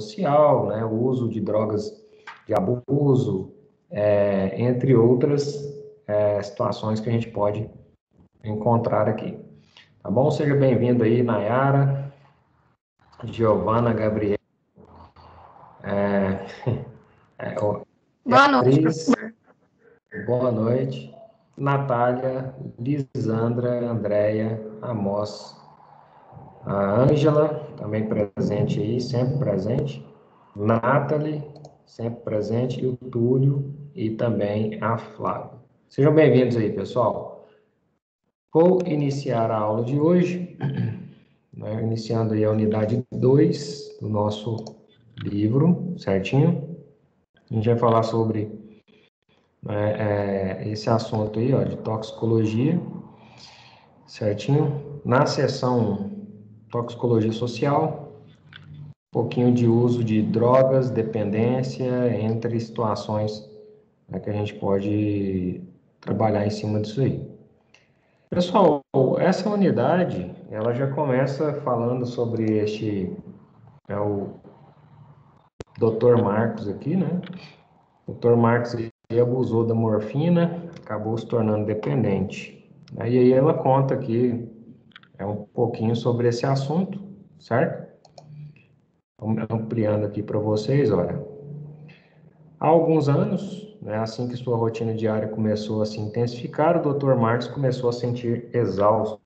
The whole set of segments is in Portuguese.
social, né, o uso de drogas de abuso, é, entre outras é, situações que a gente pode encontrar aqui. Tá bom? Seja bem-vindo aí, Nayara, Giovana, Gabriel. É, é, Boa noite, professor. Boa noite. Natália, Lisandra, Andréia, Amos, a Ângela, também presente aí, sempre presente, Nathalie, sempre presente, e o Túlio e também a Flávia. Sejam bem-vindos aí, pessoal. Vou iniciar a aula de hoje, né, iniciando aí a unidade 2 do nosso livro, certinho? A gente vai falar sobre né, é, esse assunto aí, ó, de toxicologia, certinho? Na seção toxicologia social, um pouquinho de uso de drogas, dependência, entre situações né, que a gente pode trabalhar em cima disso aí. Pessoal, essa unidade, ela já começa falando sobre este, é o Dr. Marcos aqui, né? O Dr. Marcos abusou da morfina, acabou se tornando dependente. E aí ela conta aqui é um pouquinho sobre esse assunto, certo? Ampliando aqui para vocês, olha. Há alguns anos, né, assim que sua rotina diária começou a se intensificar, o Dr. Marx começou a sentir exausto,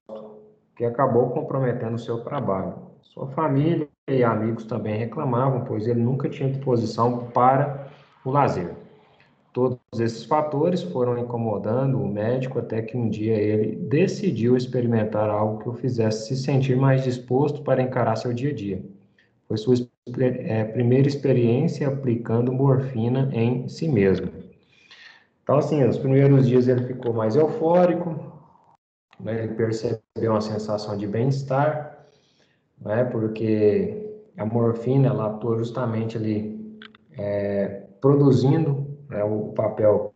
que acabou comprometendo seu trabalho. Sua família e amigos também reclamavam, pois ele nunca tinha disposição para o lazer. Todos esses fatores foram incomodando o médico até que um dia ele decidiu experimentar algo que o fizesse se sentir mais disposto para encarar seu dia a dia. Foi sua é, primeira experiência aplicando morfina em si mesmo. Então, assim, nos primeiros dias ele ficou mais eufórico, né, ele percebeu uma sensação de bem-estar, né, porque a morfina ela atua justamente ali é, produzindo né, o papel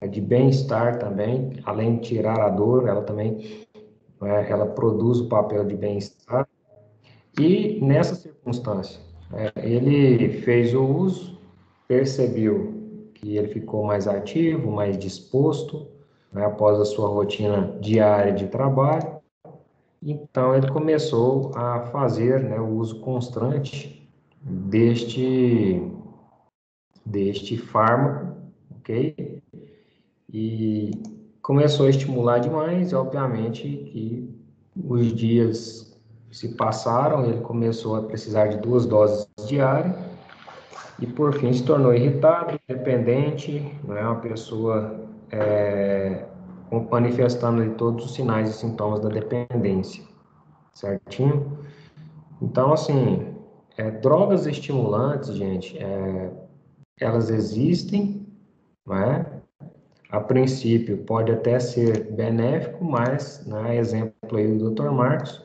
é, de bem-estar também, além de tirar a dor, ela também é, ela produz o papel de bem-estar. E nessa circunstância, é, ele fez o uso, percebeu que ele ficou mais ativo, mais disposto, né, após a sua rotina diária de trabalho. Então, ele começou a fazer né, o uso constante deste deste fármaco, ok? E começou a estimular demais, obviamente que os dias se passaram, ele começou a precisar de duas doses diárias e por fim se tornou irritado, dependente, não é uma pessoa é, manifestando todos os sinais e sintomas da dependência, certinho? Então, assim, é, drogas estimulantes, gente, é, elas existem, né? A princípio pode até ser benéfico, mas, né, exemplo aí do Dr. Marcos,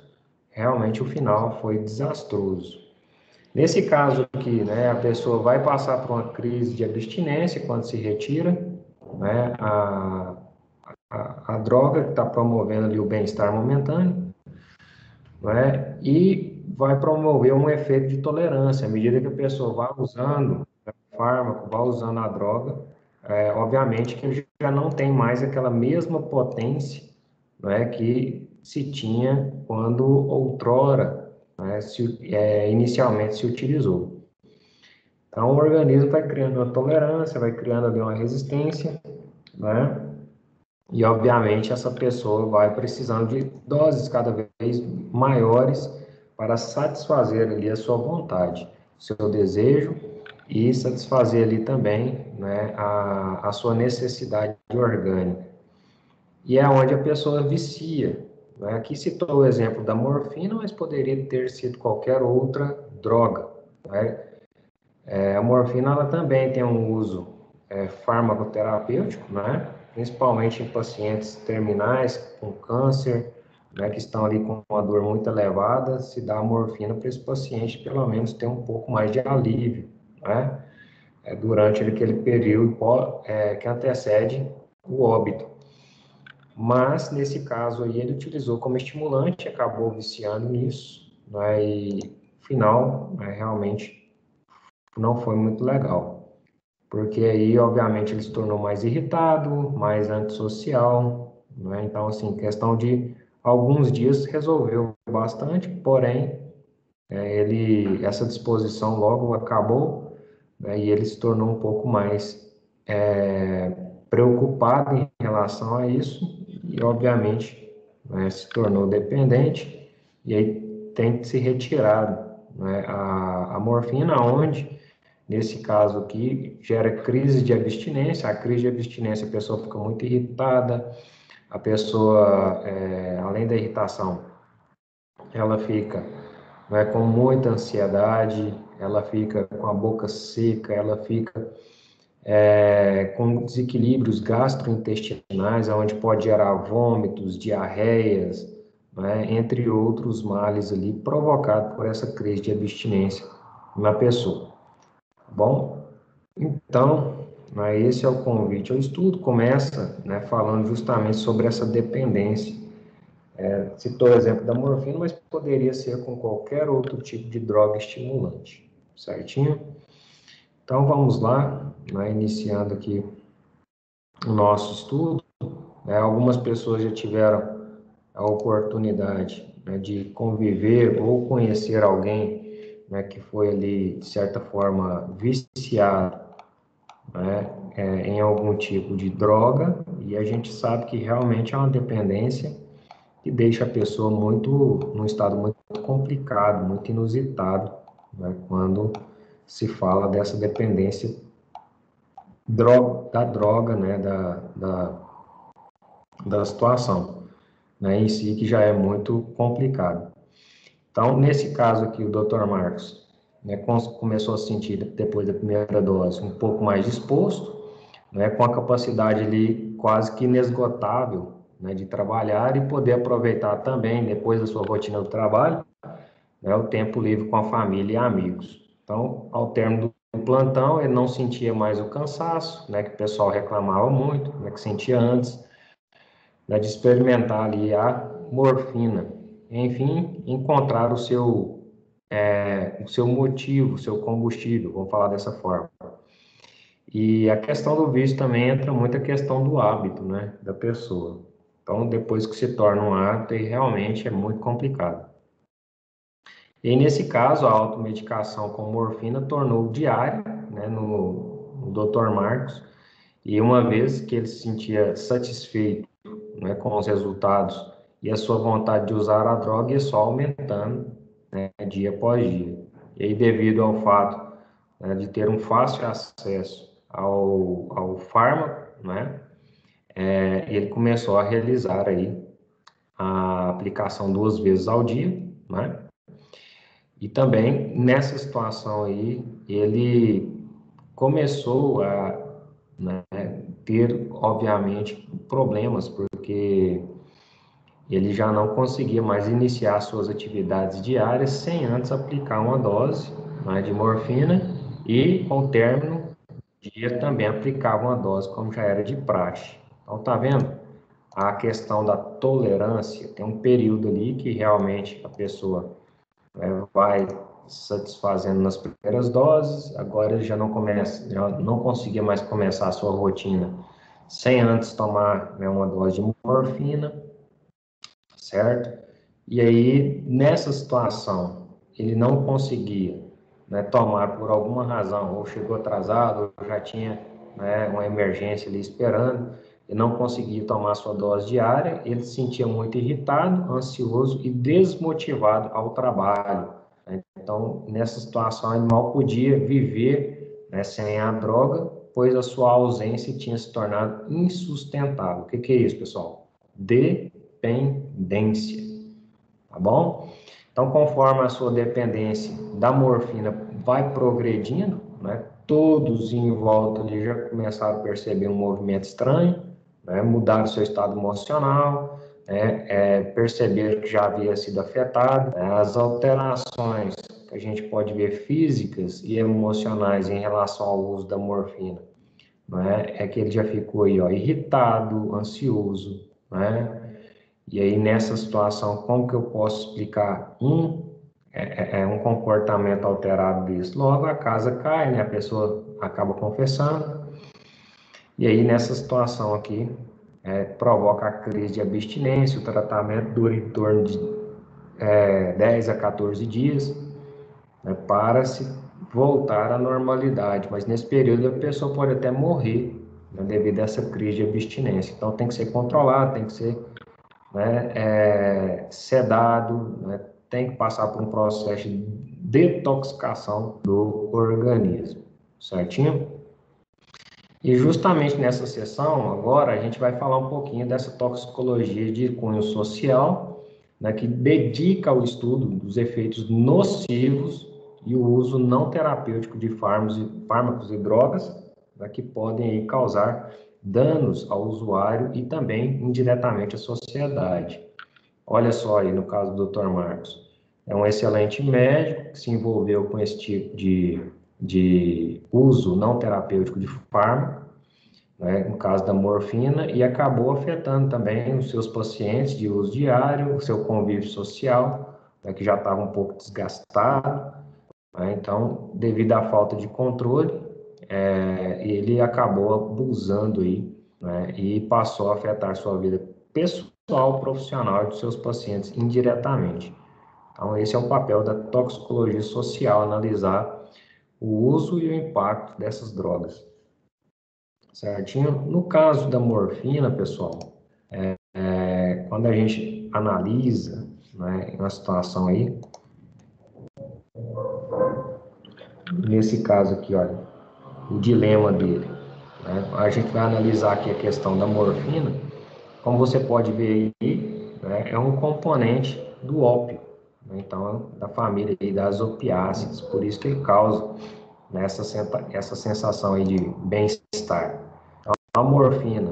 realmente o final foi desastroso. Nesse caso aqui, né, a pessoa vai passar por uma crise de abstinência quando se retira, né, a, a, a droga que está promovendo ali o bem-estar momentâneo, né, e vai promover um efeito de tolerância. À medida que a pessoa vai usando fármaco, vai usando a droga, é, obviamente que já não tem mais aquela mesma potência é, que se tinha quando outrora né, se, é, inicialmente se utilizou. Então, o organismo vai criando uma tolerância, vai criando ali uma resistência, né? E, obviamente, essa pessoa vai precisando de doses cada vez maiores para satisfazer ali a sua vontade, seu desejo e satisfazer ali também né, a, a sua necessidade orgânica. E é onde a pessoa vicia. Né? Aqui citou o exemplo da morfina, mas poderia ter sido qualquer outra droga. Né? É, a morfina ela também tem um uso é, farmacoterapêutico, né? principalmente em pacientes terminais com câncer, né, que estão ali com uma dor muito elevada, se dá a morfina para esse paciente pelo menos ter um pouco mais de alívio né? É, durante aquele período é, que antecede o óbito. Mas, nesse caso aí, ele utilizou como estimulante, acabou viciando nisso, né? e, final, né, realmente não foi muito legal. Porque aí, obviamente, ele se tornou mais irritado, mais antissocial, né? Então, assim, questão de alguns dias resolveu bastante, porém, é, ele, essa disposição logo acabou, né? E ele se tornou um pouco mais é, preocupado em relação a isso e, obviamente, né, se tornou dependente e aí tem que se retirar né, a, a morfina, onde, nesse caso aqui, gera crise de abstinência. A crise de abstinência, a pessoa fica muito irritada, a pessoa, é, além da irritação, ela fica né, com muita ansiedade, ela fica com a boca seca, ela fica é, com desequilíbrios gastrointestinais, onde pode gerar vômitos, diarreias, né, entre outros males ali provocados por essa crise de abstinência na pessoa. Bom, então, né, esse é o convite ao estudo. Começa né, falando justamente sobre essa dependência. É, citou o exemplo da morfina, mas poderia ser com qualquer outro tipo de droga estimulante, certinho? Então, vamos lá, né, iniciando aqui o nosso estudo. Né, algumas pessoas já tiveram a oportunidade né, de conviver ou conhecer alguém né, que foi ali, de certa forma, viciado né, é, em algum tipo de droga, e a gente sabe que realmente é uma dependência que deixa a pessoa muito, num estado muito complicado, muito inusitado, né, quando se fala dessa dependência droga, da droga, né, da, da, da situação, né, em si, que já é muito complicado. Então, nesse caso aqui, o Dr. Marcos né, começou a sentir, depois da primeira dose, um pouco mais disposto, né, com a capacidade ali quase que inesgotável né, de trabalhar e poder aproveitar também, depois da sua rotina do trabalho, né, o tempo livre com a família e amigos. Então, ao término do plantão, ele não sentia mais o cansaço, né, que o pessoal reclamava muito, né, que sentia antes, né, de experimentar ali a morfina. Enfim, encontrar o seu, é, o seu motivo, o seu combustível, vamos falar dessa forma. E a questão do vício também entra muito a questão do hábito, né, da pessoa. Então, depois que se torna um hábito, realmente é muito complicado. E nesse caso, a automedicação com morfina tornou diária né, no, no Dr. Marcos, e uma vez que ele se sentia satisfeito né, com os resultados e a sua vontade de usar a droga ia só aumentando né, dia após dia. E aí, devido ao fato né, de ter um fácil acesso ao, ao fármaco, né, é, ele começou a realizar aí a aplicação duas vezes ao dia, né, e também, nessa situação aí, ele começou a né, ter, obviamente, problemas, porque ele já não conseguia mais iniciar suas atividades diárias sem antes aplicar uma dose né, de morfina e, com o término dia, também aplicava uma dose, como já era de praxe. Então, tá vendo? A questão da tolerância, tem um período ali que realmente a pessoa vai satisfazendo nas primeiras doses, agora ele já não começa, já não conseguia mais começar a sua rotina sem antes tomar né, uma dose de morfina, certo? E aí, nessa situação, ele não conseguia né, tomar por alguma razão, ou chegou atrasado, ou já tinha né, uma emergência ali esperando, não conseguia tomar sua dose diária, ele se sentia muito irritado, ansioso e desmotivado ao trabalho. Né? Então, nessa situação, ele mal podia viver né, sem a droga, pois a sua ausência tinha se tornado insustentável. O que, que é isso, pessoal? Dependência. Tá bom? Então, conforme a sua dependência da morfina vai progredindo, né, todos em volta ali já começaram a perceber um movimento estranho, né, mudar o seu estado emocional, né, é, perceber que já havia sido afetado, né, as alterações que a gente pode ver físicas e emocionais em relação ao uso da morfina, né, é que ele já ficou aí, ó, irritado, ansioso, né, e aí nessa situação, como que eu posso explicar? Um, é, é, é um comportamento alterado disso. Logo, a casa cai, né? A pessoa acaba confessando. E aí, nessa situação aqui, é, provoca a crise de abstinência, o tratamento dura em torno de é, 10 a 14 dias né, para se voltar à normalidade, mas nesse período a pessoa pode até morrer né, devido a essa crise de abstinência. Então tem que ser controlado, tem que ser né, é, sedado, né, tem que passar por um processo de detoxicação do organismo, certinho? E justamente nessa sessão, agora, a gente vai falar um pouquinho dessa toxicologia de cunho social, né, que dedica ao estudo dos efeitos nocivos e o uso não terapêutico de fármacos e, drogas né, que podem aí, causar danos ao usuário e também indiretamente à sociedade. Olha só aí no caso do Dr. Marcos. É um excelente médico que se envolveu com esse tipo de de uso não terapêutico de fármaco, né, no caso da morfina, e acabou afetando também os seus pacientes de uso diário, o seu convívio social, né, que já estava um pouco desgastado. Né, então, devido à falta de controle, é, ele acabou abusando aí, né, e passou a afetar sua vida pessoal, profissional e dos seus pacientes indiretamente. Então, esse é o papel da toxicologia social, analisar o uso e o impacto dessas drogas. Certinho? No caso da morfina, pessoal, é, é, quando a gente analisa né, uma situação aí, nesse caso aqui, olha, o dilema dele. Né, a gente vai analisar aqui a questão da morfina. Como você pode ver aí, né, é um componente do ópio. Então, da família das opiáceas, por isso que ele causa né, essa, sensação aí de bem-estar. Então, a morfina,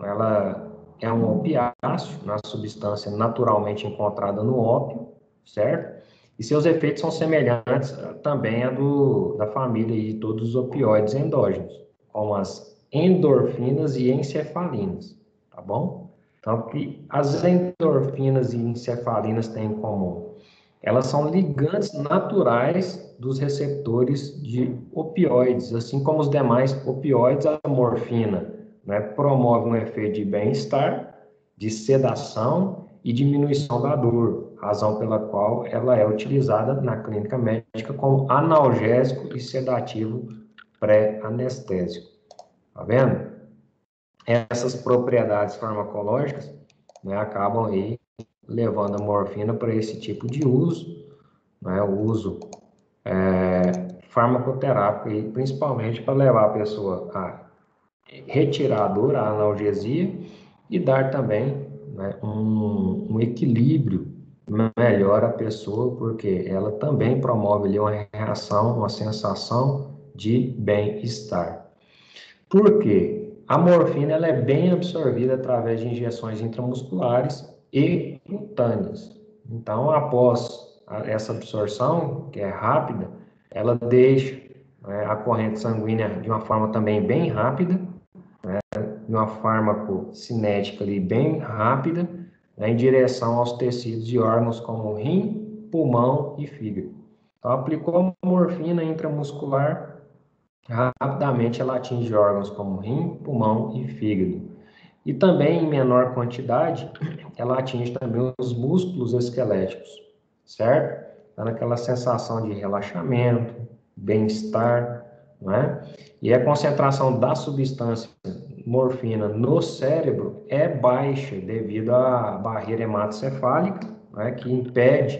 ela é um opiáceo, uma substância naturalmente encontrada no ópio, certo? E seus efeitos são semelhantes também a do, da família de todos os opioides endógenos, como as endorfinas e encefalinas, tá bom? Então, que as endorfinas e encefalinas têm em comum? Elas são ligantes naturais dos receptores de opioides, assim como os demais opioides, a morfina né, promove um efeito de bem-estar, de sedação e diminuição da dor, razão pela qual ela é utilizada na clínica médica como analgésico e sedativo pré-anestésico. Tá vendo? Essas propriedades farmacológicas né, acabam aí levando a morfina para esse tipo de uso, né, o uso é, farmacoterápico, e principalmente para levar a pessoa a retirar a dor, a analgesia, e dar também né, um, um, equilíbrio melhor à pessoa, porque ela também promove ali uma reação, uma sensação de bem-estar. Por quê? A morfina ela é bem absorvida através de injeções intramusculares e cutâneas. Então, após essa absorção, que é rápida, ela deixa né, a corrente sanguínea de uma forma também bem rápida, né, de uma farmacocinética ali bem rápida, né, em direção aos tecidos e órgãos como rim, pulmão e fígado. Então, aplicou morfina intramuscular, rapidamente ela atinge órgãos como rim, pulmão e fígado. E também, em menor quantidade, ela atinge também os músculos esqueléticos, certo? Dando aquela sensação de relaxamento, bem-estar, não é? E a concentração da substância morfina no cérebro é baixa devido à barreira hematocefálica, né, que impede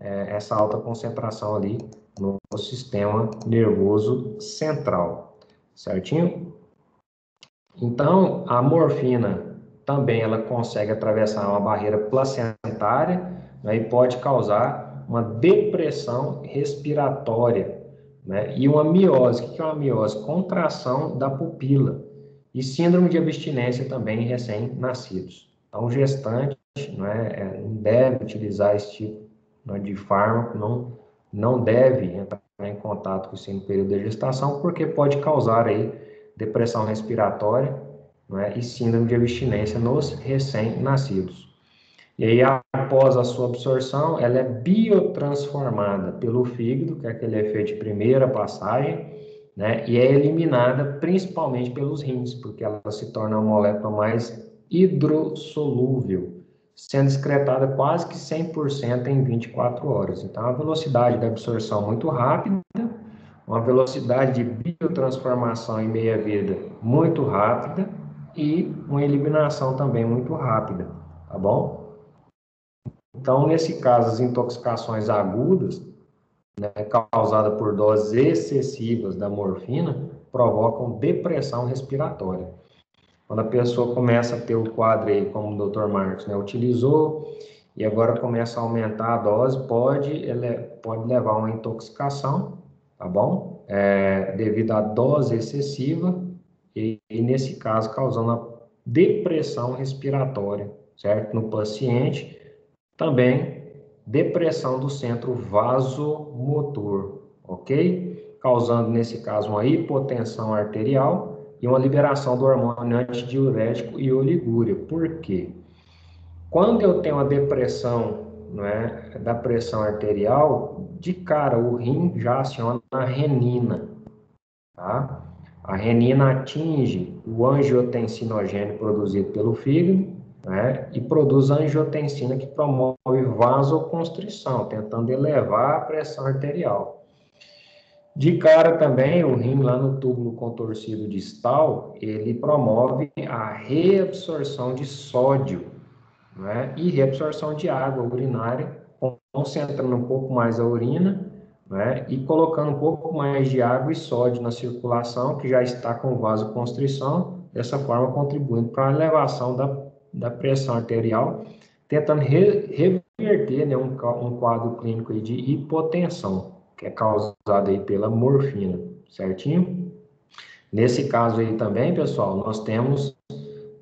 é, essa alta concentração ali no sistema nervoso central, certinho? Então, a morfina também ela consegue atravessar uma barreira placentária né, e pode causar uma depressão respiratória né, e uma miose. O que é uma miose? Contração da pupila e síndrome de abstinência também em recém-nascidos. Então, o gestante né, é, não deve utilizar esse tipo né, de fármaco, não, não deve entrar em contato com isso no período da gestação, porque pode causar aí depressão respiratória né, e síndrome de abstinência nos recém-nascidos. E aí, após a sua absorção, ela é biotransformada pelo fígado, que é aquele efeito de primeira passagem, né? E é eliminada principalmente pelos rins, porque ela se torna uma molécula mais hidrossolúvel, sendo excretada quase que 100% em 24 horas. Então, a velocidade da absorção muito rápida, uma velocidade de biotransformação em meia-vida muito rápida e uma eliminação também muito rápida, tá bom? Então, nesse caso, as intoxicações agudas, né, causadas por doses excessivas da morfina, provocam depressão respiratória. Quando a pessoa começa a ter o quadro aí, como o Dr. Marcos né, utilizou, e agora começa a aumentar a dose, pode, ele, pode levar a uma intoxicação, tá bom? É, devido à dose excessiva, e, e nesse caso causando a depressão respiratória, certo? No paciente, também depressão do centro vasomotor, ok? Causando, nesse caso, uma hipotensão arterial e uma liberação do hormônio antidiurético e oligúria. Por quê? Quando eu tenho uma depressão é, da pressão arterial, de cara o rim já aciona a renina. Tá? A renina atinge o angiotensinogênio produzido pelo fígado né, e produz angiotensina que promove vasoconstrição, tentando elevar a pressão arterial. De cara também, o rim lá no túbulo contorcido distal, ele promove a reabsorção de sódio né? e reabsorção de água urinária, concentrando um pouco mais a urina né? e colocando um pouco mais de água e sódio na circulação, que já está com vasoconstrição, dessa forma contribuindo para a elevação da, da pressão arterial, tentando re, reverter né, um, um quadro clínico de hipotensão que é causado aí pela morfina, certinho? Nesse caso aí também, pessoal, nós temos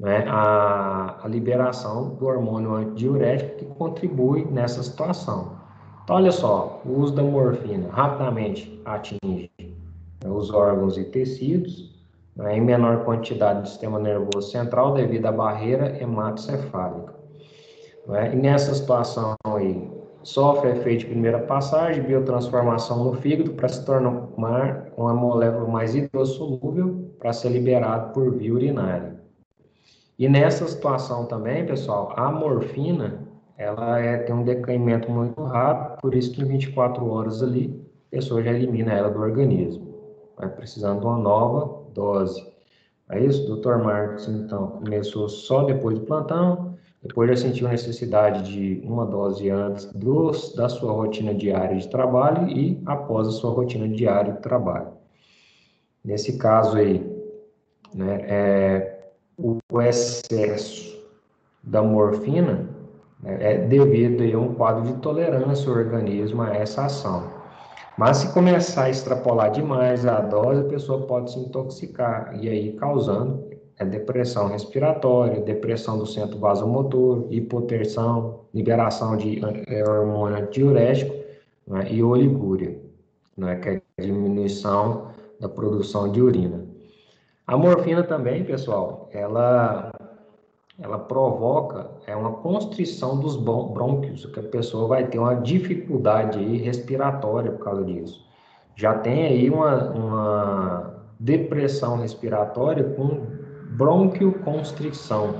né, a, a, liberação do hormônio antidiurético que contribui nessa situação. Então, olha só, o uso da morfina rapidamente atinge né, os órgãos e tecidos, né, em menor quantidade no sistema nervoso central devido à barreira hematocefálica. Né? E nessa situação aí, sofre efeito de primeira passagem, biotransformação no fígado para se tornar uma molécula mais hidrossolúvel para ser liberado por via urinária. E nessa situação também, pessoal, a morfina, ela é, tem um decaimento muito rápido, por isso que em 24 horas ali, a pessoa já elimina ela do organismo. Vai precisando de uma nova dose. É isso, doutor Marcos, então, começou só depois do plantão, depois já sentiu necessidade de uma dose antes dos, da sua rotina diária de trabalho e após a sua rotina diária de trabalho. Nesse caso aí, né, é, o excesso da morfina né, é devido a um quadro de tolerância do organismo a essa ação. Mas se começar a extrapolar demais a dose, a pessoa pode se intoxicar e aí causando é depressão respiratória, depressão do centro vasomotor, hipotensão, liberação de é, hormônio diurético né, e oligúria, né, que é a diminuição da produção de urina. A morfina também, pessoal, ela, ela provoca é uma constrição dos brônquios, que a pessoa vai ter uma dificuldade aí respiratória por causa disso. Já tem aí uma, uma depressão respiratória com bronquioconstrição,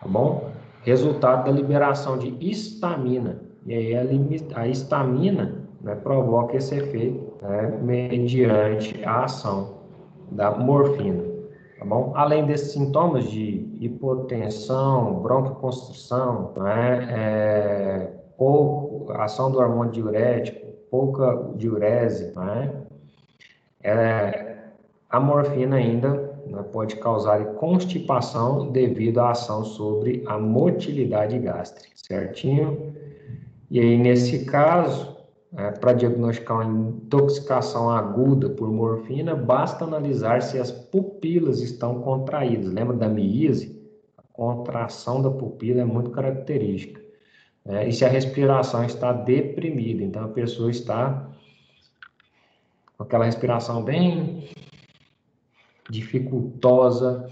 tá bom? Resultado da liberação de histamina. E aí a, a histamina né, provoca esse efeito né, mediante a ação da morfina, tá bom? Além desses sintomas de hipotensão, bronquioconstrição, né, é, pouco, ação do hormônio diurético, pouca diurese, né, é, a morfina ainda né, pode causar constipação devido à ação sobre a motilidade gástrica, certinho? E aí, nesse caso, é, para diagnosticar uma intoxicação aguda por morfina, basta analisar se as pupilas estão contraídas. Lembra da miíase? A contração da pupila é muito característica. É, e se a respiração está deprimida, então a pessoa está com aquela respiração bem dificultosa,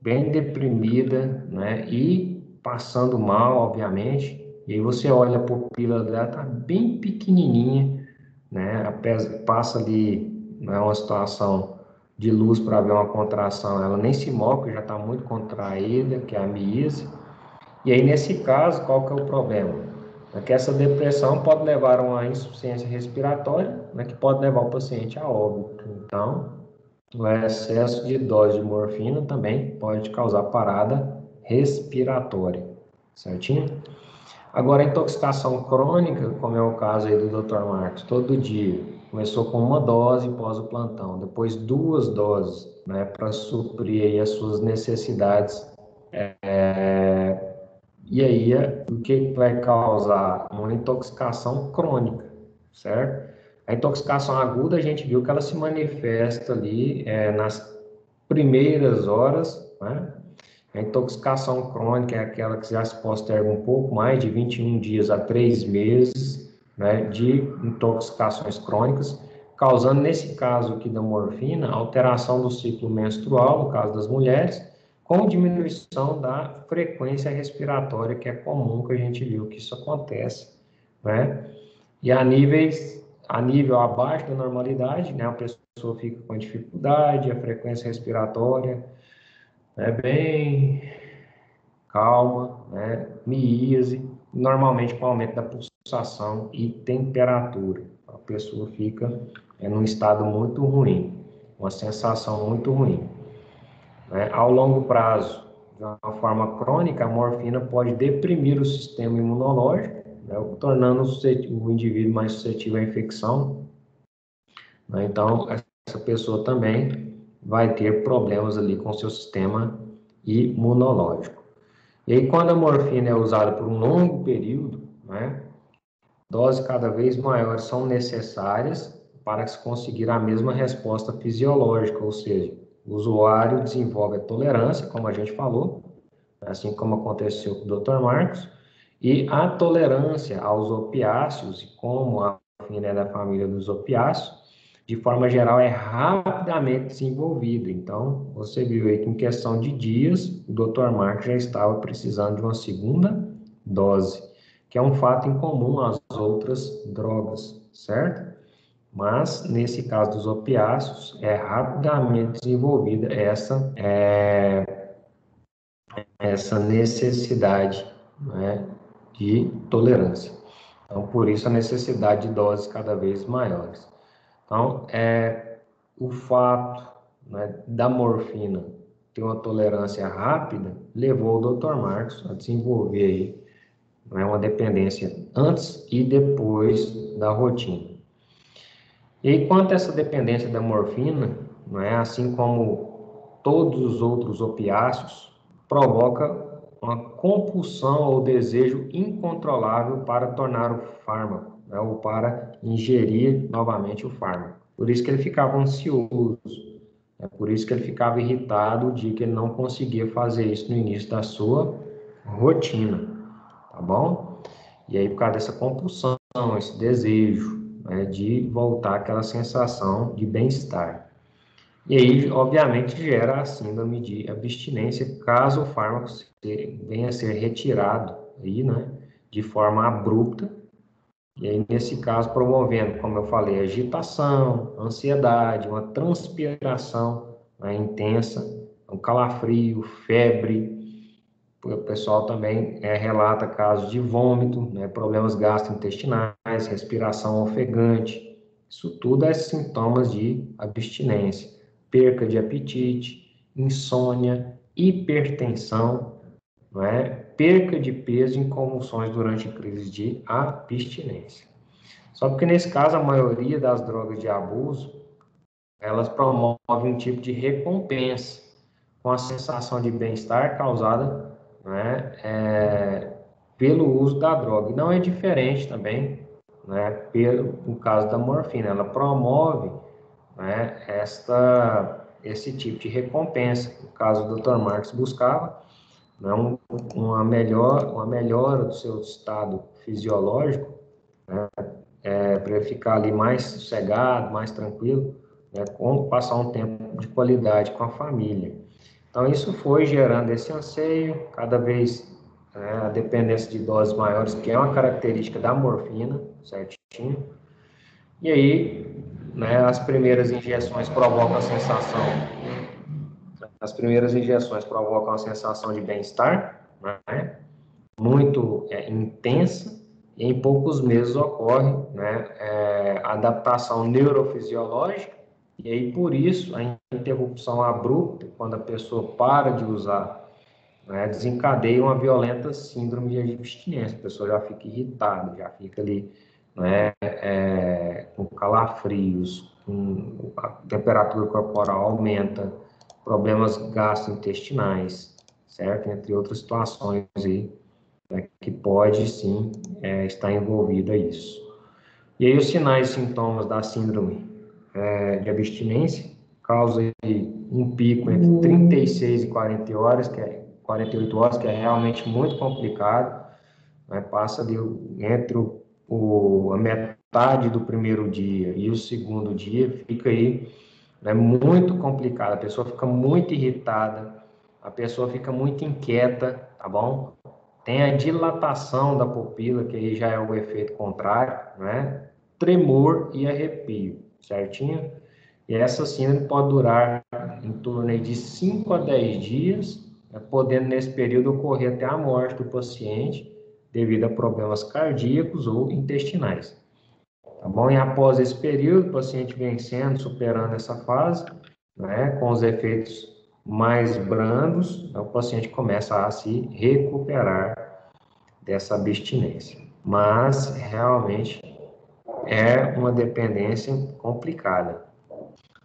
bem deprimida, né? E passando mal, obviamente, e aí você olha a pupila dela, tá bem pequenininha, né? Passa ali, não é uma situação de luz para ver uma contração, ela nem se move, já está muito contraída, que é a miíase. E aí, nesse caso, qual que é o problema? É que essa depressão pode levar a uma insuficiência respiratória, né, que pode levar o paciente a óbito. Então, o excesso de dose de morfina também pode causar parada respiratória, certinho? Agora, a intoxicação crônica, como é o caso aí do Dr. Marcos, todo dia, começou com uma dose pós o plantão, depois duas doses, né, para suprir aí as suas necessidades. É, e aí, o que vai causar? Uma intoxicação crônica, certo? A intoxicação aguda, a gente viu que ela se manifesta ali é, nas primeiras horas, né? A intoxicação crônica é aquela que já se posterga um pouco mais de 21 dias a 3 meses né, de intoxicações crônicas, causando, nesse caso aqui da morfina, alteração do ciclo menstrual, no caso das mulheres, com diminuição da frequência respiratória, que é comum que a gente viu que isso acontece, né? E a níveis, a nível abaixo da normalidade, né, a pessoa fica com dificuldade, a frequência respiratória, é bem calma, né? Miíase, normalmente com aumento da pulsação e temperatura. A pessoa fica é, num estado muito ruim, uma sensação muito ruim. Né? Ao longo prazo, de uma forma crônica, a morfina pode deprimir o sistema imunológico, né? tornando o indivíduo mais suscetível à infecção. Né? Então, essa pessoa também vai ter problemas ali com o seu sistema imunológico. E aí, quando a morfina é usada por um longo período, né, doses cada vez maiores são necessárias para se conseguir a mesma resposta fisiológica, ou seja, o usuário desenvolve a tolerância, como a gente falou, assim como aconteceu com o Dr. Marcos, e a tolerância aos opiáceos, e como a morfina é da família dos opiáceos, de forma geral, é rapidamente desenvolvida. Então, você viu aí que em questão de dias, o Dr. Mark já estava precisando de uma segunda dose, que é um fato incomum às outras drogas, certo? Mas, nesse caso dos opiáceos, é rapidamente desenvolvida essa, é, essa necessidade né, de tolerância. Então, por isso, a necessidade de doses cada vez maiores. Então, é, o fato né, da morfina ter uma tolerância rápida levou o Dr. Marcos a desenvolver aí, né, uma dependência antes e depois da rotina. E quanto a essa dependência da morfina, né, assim como todos os outros opiáceos, provoca uma compulsão ou desejo incontrolável para tornar o fármaco né, ou para ingerir novamente o fármaco. Por isso que ele ficava ansioso, é por isso que ele ficava irritado de que ele não conseguia fazer isso no início da sua rotina, tá bom? E aí, por causa dessa compulsão, esse desejo né, de voltar aquela sensação de bem-estar. E aí, obviamente, gera a síndrome de abstinência, caso o fármaco venha a ser retirado aí, né, de forma abrupta e aí, nesse caso, promovendo, como eu falei, agitação, ansiedade, uma transpiração né, intensa, um calafrio, febre. O pessoal também é, relata casos de vômito, né, problemas gastrointestinais, respiração ofegante. Isso tudo é sintomas de abstinência. Perca de apetite, insônia, hipertensão, não é? Perca de peso em convulsões durante crise de abstinência. Só porque nesse caso a maioria das drogas de abuso elas promovem um tipo de recompensa com a sensação de bem-estar causada né, é, pelo uso da droga. E não é diferente também né, pelo, no caso da morfina, ela promove né, esta, esse tipo de recompensa. No caso do Dr. Marx buscava né, um, uma, melhor, uma melhora do seu estado fisiológico, né, é, para ficar ali mais sossegado, mais tranquilo, né, com passar um tempo de qualidade com a família. Então, isso foi gerando esse anseio, cada vez né, a dependência de doses maiores, que é uma característica da morfina, certinho. E aí, né, as primeiras injeções provocam a sensação, as primeiras injeções provocam a sensação de bem-estar, né, muito é, intensa, e em poucos meses ocorre né, é, adaptação neurofisiológica, e aí por isso a interrupção abrupta, quando a pessoa para de usar, né, desencadeia uma violenta síndrome de abstinência, a pessoa já fica irritada, já fica ali né, é, com calafrios, com a temperatura corporal aumenta, problemas gastrointestinais, certo? Entre outras situações aí né, que pode sim é, estar envolvida isso. E aí os sinais e sintomas da síndrome é, de abstinência causam um pico entre 36 e 40 horas, que é 48 horas, que é realmente muito complicado, né, passa ali entre o, o, a metade do primeiro dia e o segundo dia, fica aí né, muito complicado, a pessoa fica muito irritada, a pessoa fica muito inquieta, tá bom? Tem a dilatação da pupila, que aí já é o efeito contrário, né? Tremor e arrepio, certinho? E essa síndrome pode durar em torno de 5 a 10 dias, né? podendo nesse período ocorrer até a morte do paciente devido a problemas cardíacos ou intestinais. Tá bom? E após esse período, o paciente vencendo, superando essa fase, né, com os efeitos mais brandos, o paciente começa a se recuperar dessa abstinência. Mas realmente é uma dependência complicada.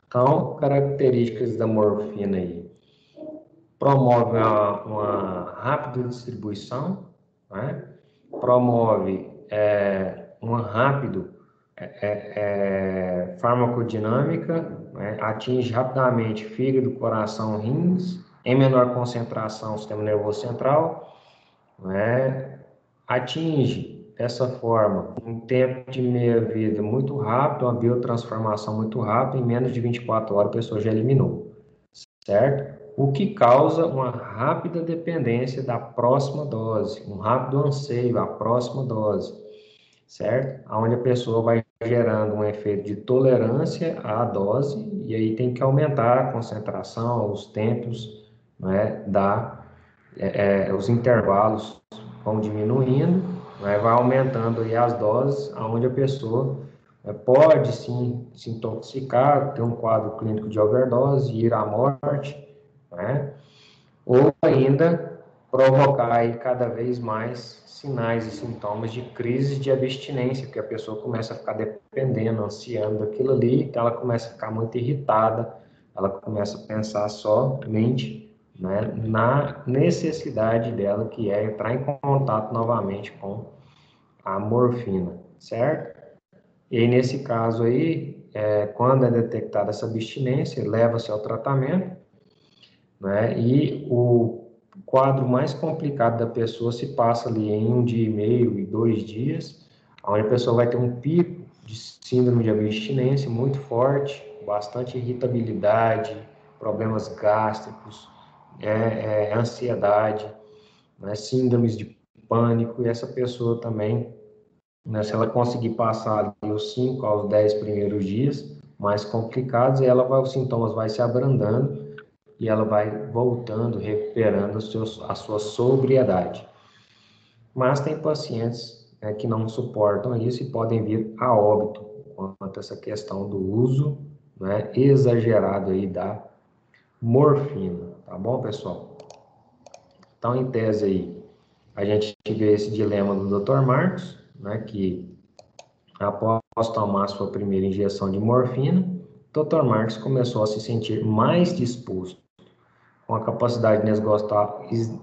Então, características da morfina aí. Promove uma, uma rápida distribuição, né? promove é, um rápido é, é, farmacodinâmica, né, atinge rapidamente fígado, coração, rins, em menor concentração, sistema nervoso central, né, atinge dessa forma um tempo de meia-vida muito rápido, uma biotransformação muito rápida, em menos de 24 horas a pessoa já eliminou, certo? O que causa uma rápida dependência da próxima dose, um rápido anseio à próxima dose certo? Onde a pessoa vai gerando um efeito de tolerância à dose e aí tem que aumentar a concentração, os tempos, né, da, é, é, os intervalos vão diminuindo, né, vai aumentando aí as doses, aonde a pessoa é, pode sim se intoxicar, ter um quadro clínico de overdose, ir à morte, né, ou ainda provocar aí cada vez mais sinais e sintomas de crise de abstinência, porque a pessoa começa a ficar dependendo, ansiando daquilo ali, então ela começa a ficar muito irritada, ela começa a pensar somente né, na necessidade dela, que é entrar em contato novamente com a morfina, certo? E aí, nesse caso aí, é, quando é detectada essa abstinência, leva-se ao tratamento, né, e o quadro mais complicado da pessoa se passa ali em um dia e meio e dois dias, onde a pessoa vai ter um pico de síndrome de abstinência muito forte, bastante irritabilidade, problemas gástricos, é, é, ansiedade, né, síndromes de pânico, e essa pessoa também, né, se ela conseguir passar ali os 5 aos 10 primeiros dias mais complicados, ela vai, os sintomas vai se abrandando, e ela vai voltando, recuperando a sua sobriedade. Mas tem pacientes né, que não suportam isso e podem vir a óbito quanto a essa questão do uso né, exagerado aí da morfina, tá bom, pessoal? Então, em tese aí, a gente vê esse dilema do Dr. Marcos, né, que após tomar sua primeira injeção de morfina, Dr. Marcos começou a se sentir mais disposto com a capacidade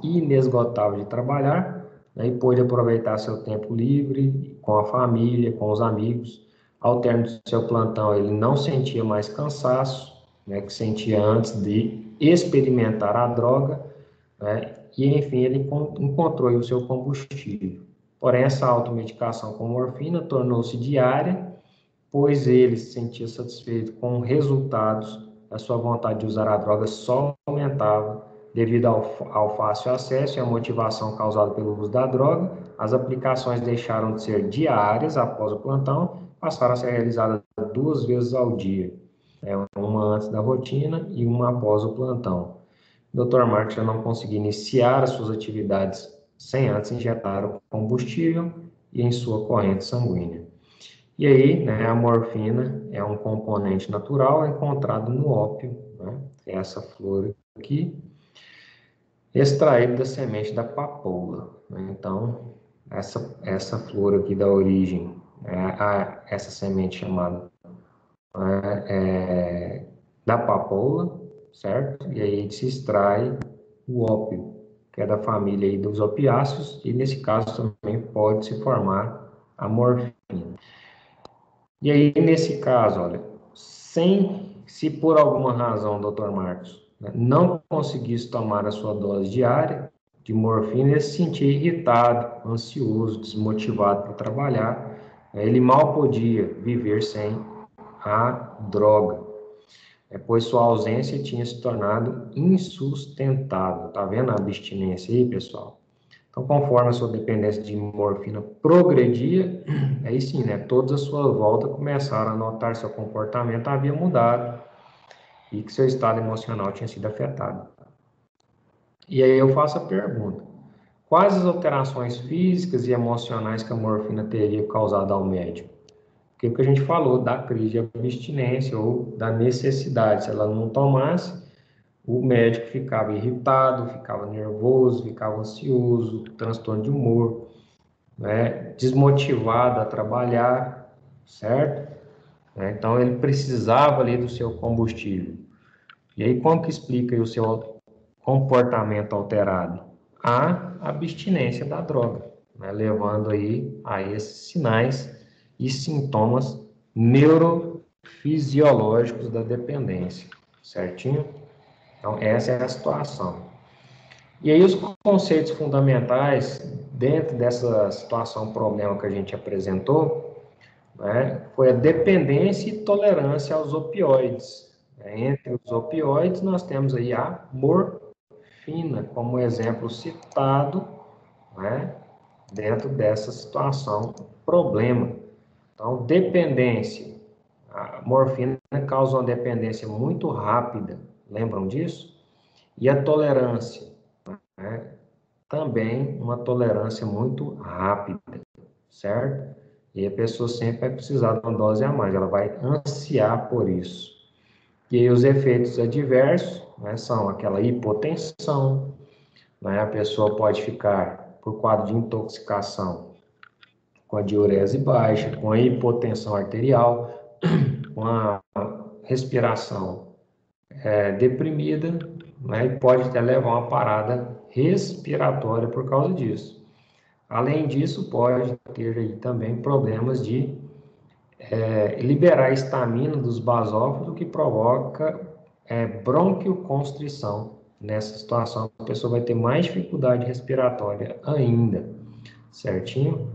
inesgotável de trabalhar, né, e pôde aproveitar seu tempo livre com a família, com os amigos. Ao término do seu plantão, ele não sentia mais cansaço, né, que sentia antes de experimentar a droga, né, e enfim, ele encontrou o seu combustível. Porém, essa automedicação com morfina tornou-se diária, pois ele se sentia satisfeito com resultados a sua vontade de usar a droga só aumentava Devido ao, ao fácil acesso e à motivação causada pelo uso da droga, as aplicações deixaram de ser diárias após o plantão, passaram a ser realizadas duas vezes ao dia, né, uma antes da rotina e uma após o plantão. O Dr. Marcos já não conseguia iniciar as suas atividades sem antes injetar o combustível e em sua corrente sanguínea. E aí, né, a morfina é um componente natural encontrado no ópio, né, é essa flor aqui, extraído da semente da papoula. Né? Então, essa, essa flor aqui da origem, é, a, essa semente chamada é, é, da papoula, certo? E aí se extrai o ópio, que é da família aí dos opiáceos, e nesse caso também pode se formar a morfina. E aí, nesse caso, olha, sem, se por alguma razão, doutor Marcos, né, não conseguisse tomar a sua dose diária de morfina, ele se sentia irritado, ansioso, desmotivado para trabalhar. Né, ele mal podia viver sem a droga, né, pois sua ausência tinha se tornado insustentável. Tá vendo a abstinência aí, pessoal? Então, conforme a sua dependência de morfina progredia, aí sim, né, todas as suas voltas começaram a notar seu comportamento havia mudado, e que seu estado emocional tinha sido afetado. E aí eu faço a pergunta: quais as alterações físicas e emocionais que a morfina teria causado ao médico? Porque o que a gente falou da crise de abstinência ou da necessidade, se ela não tomasse, o médico ficava irritado, ficava nervoso, ficava ansioso, transtorno de humor, né, desmotivado a trabalhar, certo? Né? Então, ele precisava ali do seu combustível. E aí, como que explica o seu comportamento alterado? A abstinência da droga, né? levando aí a esses sinais e sintomas neurofisiológicos da dependência, certinho? Então, essa é a situação. E aí, os conceitos fundamentais dentro dessa situação, problema que a gente apresentou, né, foi a dependência e tolerância aos opioides. Entre os opioides, nós temos aí a morfina, como exemplo citado, né, dentro dessa situação, problema. Então, dependência. A morfina causa uma dependência muito rápida, lembram disso? E a tolerância, né, também uma tolerância muito rápida, certo? E a pessoa sempre vai precisar de uma dose a mais, ela vai ansiar por isso. E os efeitos adversos né, são aquela hipotensão, né, a pessoa pode ficar por quadro de intoxicação com a diurese baixa, com a hipotensão arterial, com a respiração é, deprimida, né, e pode até levar uma parada respiratória por causa disso. Além disso, pode ter aí também problemas de é, liberar a estamina dos basófilos, o que provoca é, bronquioconstrição. Nessa situação, a pessoa vai ter mais dificuldade respiratória ainda, certinho?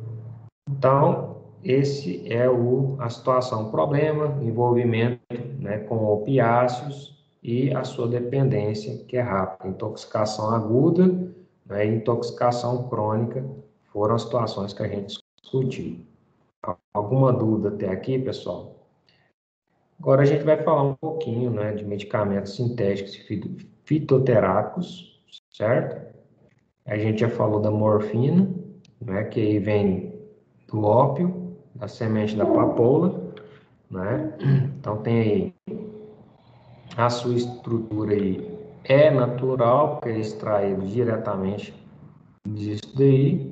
Então, esse é o, a situação, problema, envolvimento né, com opiáceos e a sua dependência, que é rápida, intoxicação aguda né, e intoxicação crônica, foram as situações que a gente discutiu. Alguma dúvida até aqui, pessoal? Agora a gente vai falar um pouquinho né, de medicamentos sintéticos e fitoterápicos, certo? A gente já falou da morfina, né, que aí vem do ópio, da semente da papoula, né? Então tem aí a sua estrutura aí é natural, porque é extraído diretamente disso daí,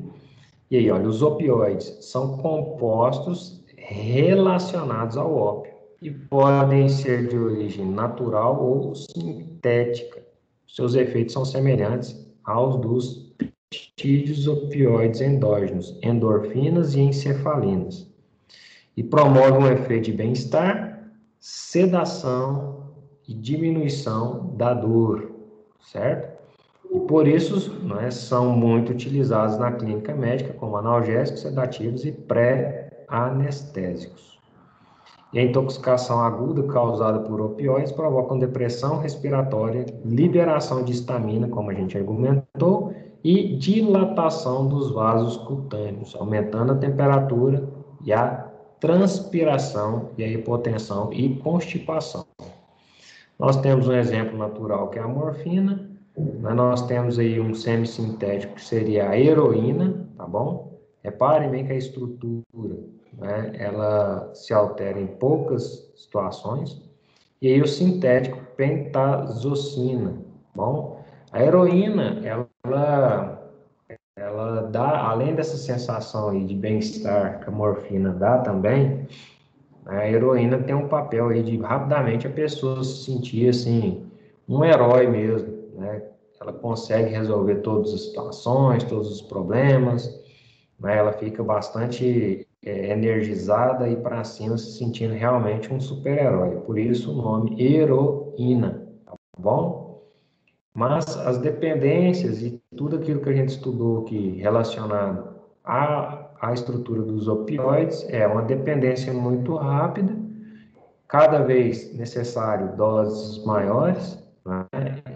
e aí, olha, os opioides são compostos relacionados ao ópio e podem ser de origem natural ou sintética. Seus efeitos são semelhantes aos dos peptídeos opioides endógenos, endorfinas e encefalinas, e promovem um efeito de bem-estar, sedação e diminuição da dor, certo? E por isso né, são muito utilizados na clínica médica como analgésicos, sedativos e pré-anestésicos. E a intoxicação aguda causada por opioides provoca depressão respiratória, liberação de histamina, como a gente argumentou, e dilatação dos vasos cutâneos, aumentando a temperatura e a transpiração e a hipotensão e constipação. Nós temos um exemplo natural que é a morfina, mas nós temos aí um semissintético que seria a heroína, tá bom? Reparem bem que a estrutura, né, ela se altera em poucas situações. E aí o sintético pentazocina, tá bom? A heroína, ela, ela dá, além dessa sensação aí de bem-estar que a morfina dá também, a heroína tem um papel aí de rapidamente a pessoa se sentir assim, um herói mesmo, né? Ela consegue resolver todas as situações, todos os problemas, né? Ela fica bastante é, energizada e para cima, se sentindo realmente um super-herói. Por isso o nome heroína, tá bom? Mas as dependências e tudo aquilo que a gente estudou aqui relacionado à, à estrutura dos opioides é uma dependência muito rápida, cada vez necessário doses maiores, né?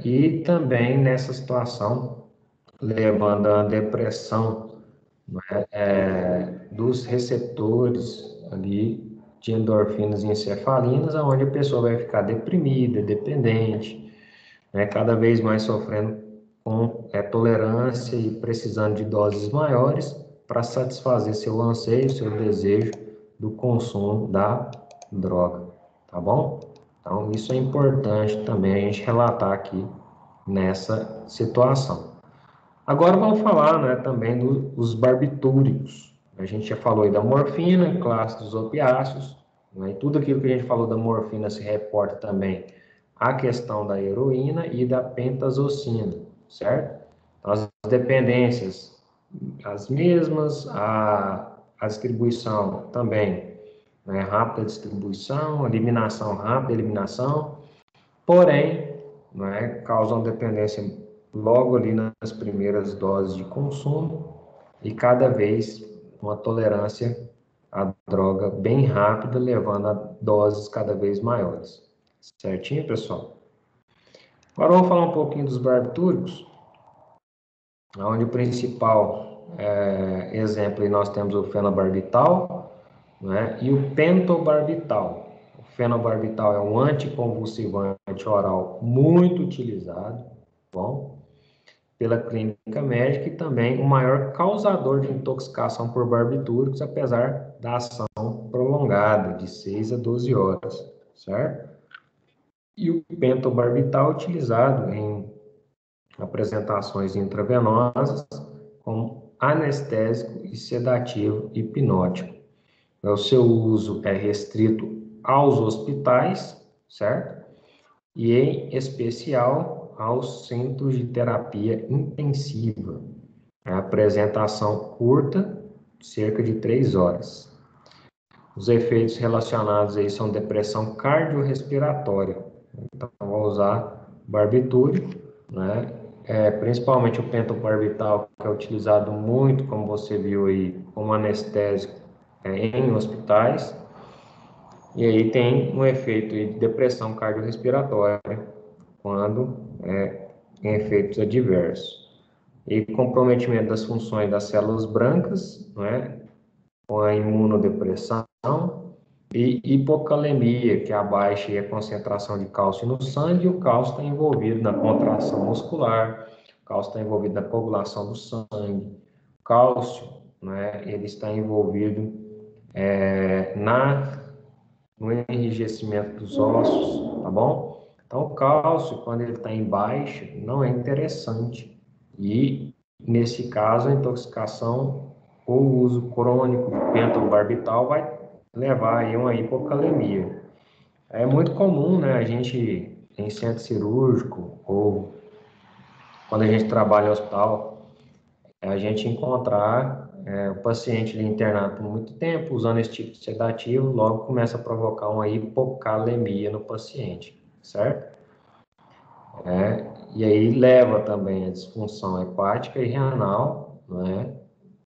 e também nessa situação levando a depressão né, é, dos receptores ali de endorfinas e encefalinas, aonde a pessoa vai ficar deprimida, dependente, né, cada vez mais sofrendo com é, tolerância e precisando de doses maiores para satisfazer seu anseio, seu desejo do consumo da droga, tá bom? Então, isso é importante também a gente relatar aqui nessa situação. Agora vamos falar né, também dos barbitúricos. A gente já falou aí da morfina, classe dos opiáceos, né, e tudo aquilo que a gente falou da morfina se reporta também à questão da heroína e da pentazocina, certo? Então, as dependências, as mesmas, a, a distribuição também, né, rápida distribuição, eliminação rápida, eliminação, porém, né, causam dependência logo ali nas primeiras doses de consumo e cada vez uma tolerância à droga bem rápida, levando a doses cada vez maiores. Certinho, pessoal? Agora vamos falar um pouquinho dos barbitúricos, onde o principal é, exemplo nós temos o fenobarbital né, e o pentobarbital. O fenobarbital é um anticonvulsivante oral muito utilizado, bom? pela clínica médica e também o maior causador de intoxicação por barbitúricos, apesar da ação prolongada, de 6 a 12 horas, certo? E o pentobarbital utilizado em apresentações intravenosas como anestésico e sedativo hipnótico. O seu uso é restrito aos hospitais, certo? E em especial aos centros de terapia intensiva. A apresentação curta, cerca de três horas. Os efeitos relacionados aí são depressão cardiorrespiratória. Então, vou usar barbitúrico, né? É, principalmente o pentobarbital, que é utilizado muito, como você viu aí, como anestésico é, em hospitais. E aí tem um efeito de depressão cardiorrespiratória, quando é, em efeitos adversos. E comprometimento das funções das células brancas, não é? com a imunodepressão, e hipocalemia, que é a baixa concentração de cálcio no sangue, e o cálcio está envolvido na contração muscular, o cálcio está envolvido na coagulação do sangue, o cálcio, né, ele está envolvido é, na, no enrijecimento dos ossos, tá bom? Então, o cálcio, quando ele está em baixa, não é interessante. E, nesse caso, a intoxicação ou uso crônico de pentobarbital vai levar a uma hipocalemia. É muito comum, né, a gente, em centro cirúrgico ou quando a gente trabalha em hospital, a gente encontrar é, o paciente ali internado por muito tempo, usando esse tipo de sedativo, logo começa a provocar uma hipocalemia no paciente certo? É, e aí leva também a disfunção hepática e renal, né?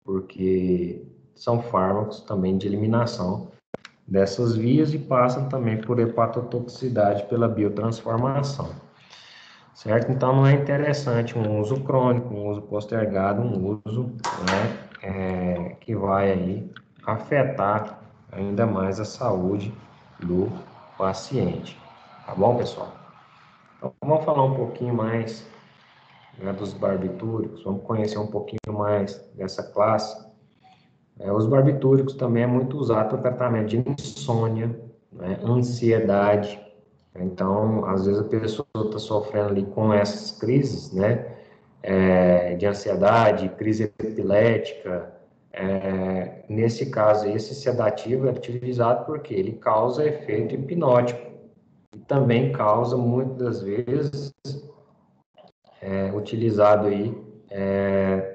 Porque são fármacos também de eliminação dessas vias e passam também por hepatotoxicidade pela biotransformação. Certo? Então, não é interessante um uso crônico, um uso postergado, um uso né, é, que vai aí afetar ainda mais a saúde do paciente. Tá bom, pessoal? Então, vamos falar um pouquinho mais né, dos barbitúricos, vamos conhecer um pouquinho mais dessa classe. É, os barbitúricos também é muito usado para tratamento de insônia, né, ansiedade. Então, às vezes a pessoa está sofrendo ali com essas crises, né, é, de ansiedade, crise epilética. É, nesse caso, esse sedativo é utilizado porque ele causa efeito hipnótico e também causa muitas das vezes é, utilizado aí é,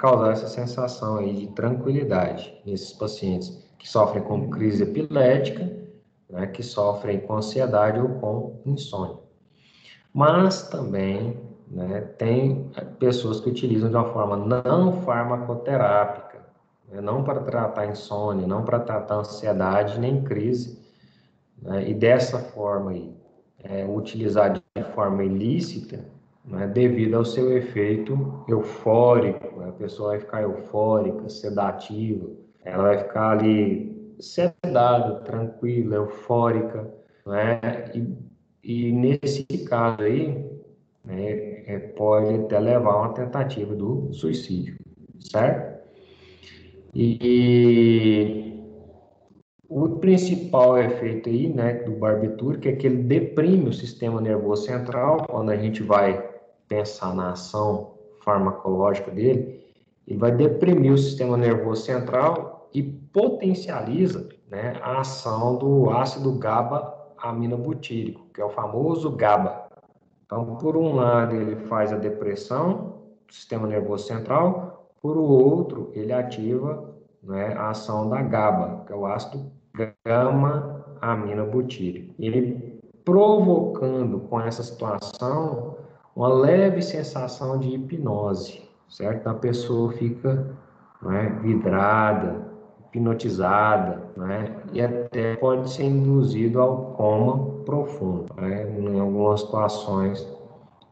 causar essa sensação aí de tranquilidade nesses pacientes que sofrem com crise epilética, né, que sofrem com ansiedade ou com insônia. Mas também né, tem pessoas que utilizam de uma forma não farmacoterápica, né, não para tratar insônia, não para tratar ansiedade nem crise, né, e dessa forma aí, é, utilizar de forma ilícita, né, devido ao seu efeito eufórico. Né, a pessoa vai ficar eufórica, sedativa, ela vai ficar ali sedada, tranquila, eufórica, né, e, e nesse caso aí, né, é, pode até levar a uma tentativa do suicídio, certo? E o principal efeito aí, né, do barbitúrico é que ele deprime o sistema nervoso central, quando a gente vai pensar na ação farmacológica dele, ele vai deprimir o sistema nervoso central e potencializa né, a ação do ácido GABA-aminobutírico, que é o famoso GABA. Então, por um lado, ele faz a depressão do sistema nervoso central, por outro, ele ativa né, a ação da GABA, que é o ácido gama-aminobutírico. Ele provocando com essa situação uma leve sensação de hipnose, certo? A pessoa fica né, vidrada, hipnotizada, né? E até pode ser induzido ao coma profundo, né? Em algumas situações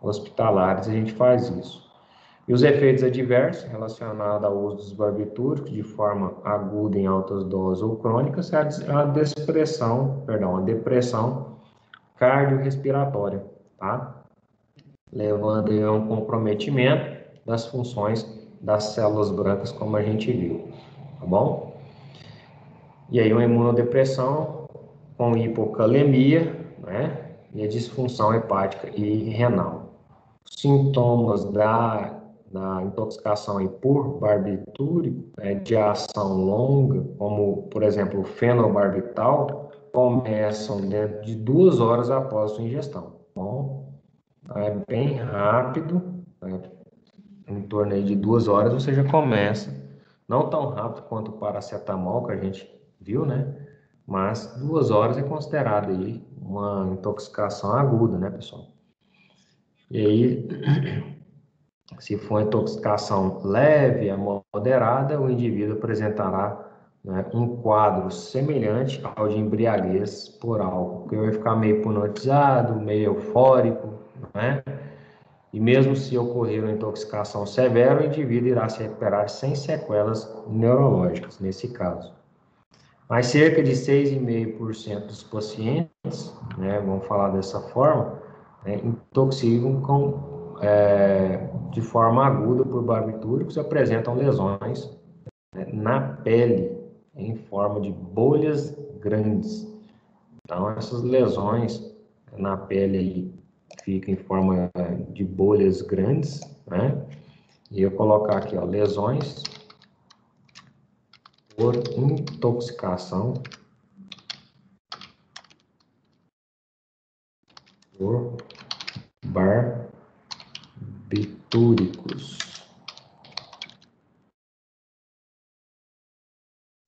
hospitalares a gente faz isso. E os efeitos adversos relacionados ao uso dos barbitúricos de forma aguda em altas doses ou crônicas é a depressão, perdão, a depressão cardiorrespiratória, tá? Levando a um comprometimento das funções das células brancas, como a gente viu, tá bom? E aí uma imunodepressão com hipocalemia, né? E a disfunção hepática e renal. Sintomas da, da intoxicação por barbitúrico, né, de ação longa, como, por exemplo, o fenobarbital, começam dentro de duas horas após a sua ingestão? É bem rápido, né? em torno de duas horas você já começa, não tão rápido quanto o paracetamol que a gente viu, né? Mas duas horas é considerado aí uma intoxicação aguda, né, pessoal? E aí, se for intoxicação leve a moderada, o indivíduo apresentará né, um quadro semelhante ao de embriaguez por álcool, porque vai ficar meio hipnotizado, meio eufórico, né? E mesmo se ocorrer uma intoxicação severa, o indivíduo irá se recuperar sem sequelas neurológicas, nesse caso. Mas cerca de 6,5% dos pacientes, né, vamos falar dessa forma, né, intoxicam com, é, de forma aguda por barbitúricos e apresentam lesões né, na pele, em forma de bolhas grandes. Então, essas lesões na pele aí, fica em forma de bolhas grandes, né? E eu colocar aqui, ó, lesões por intoxicação por barbitúricos.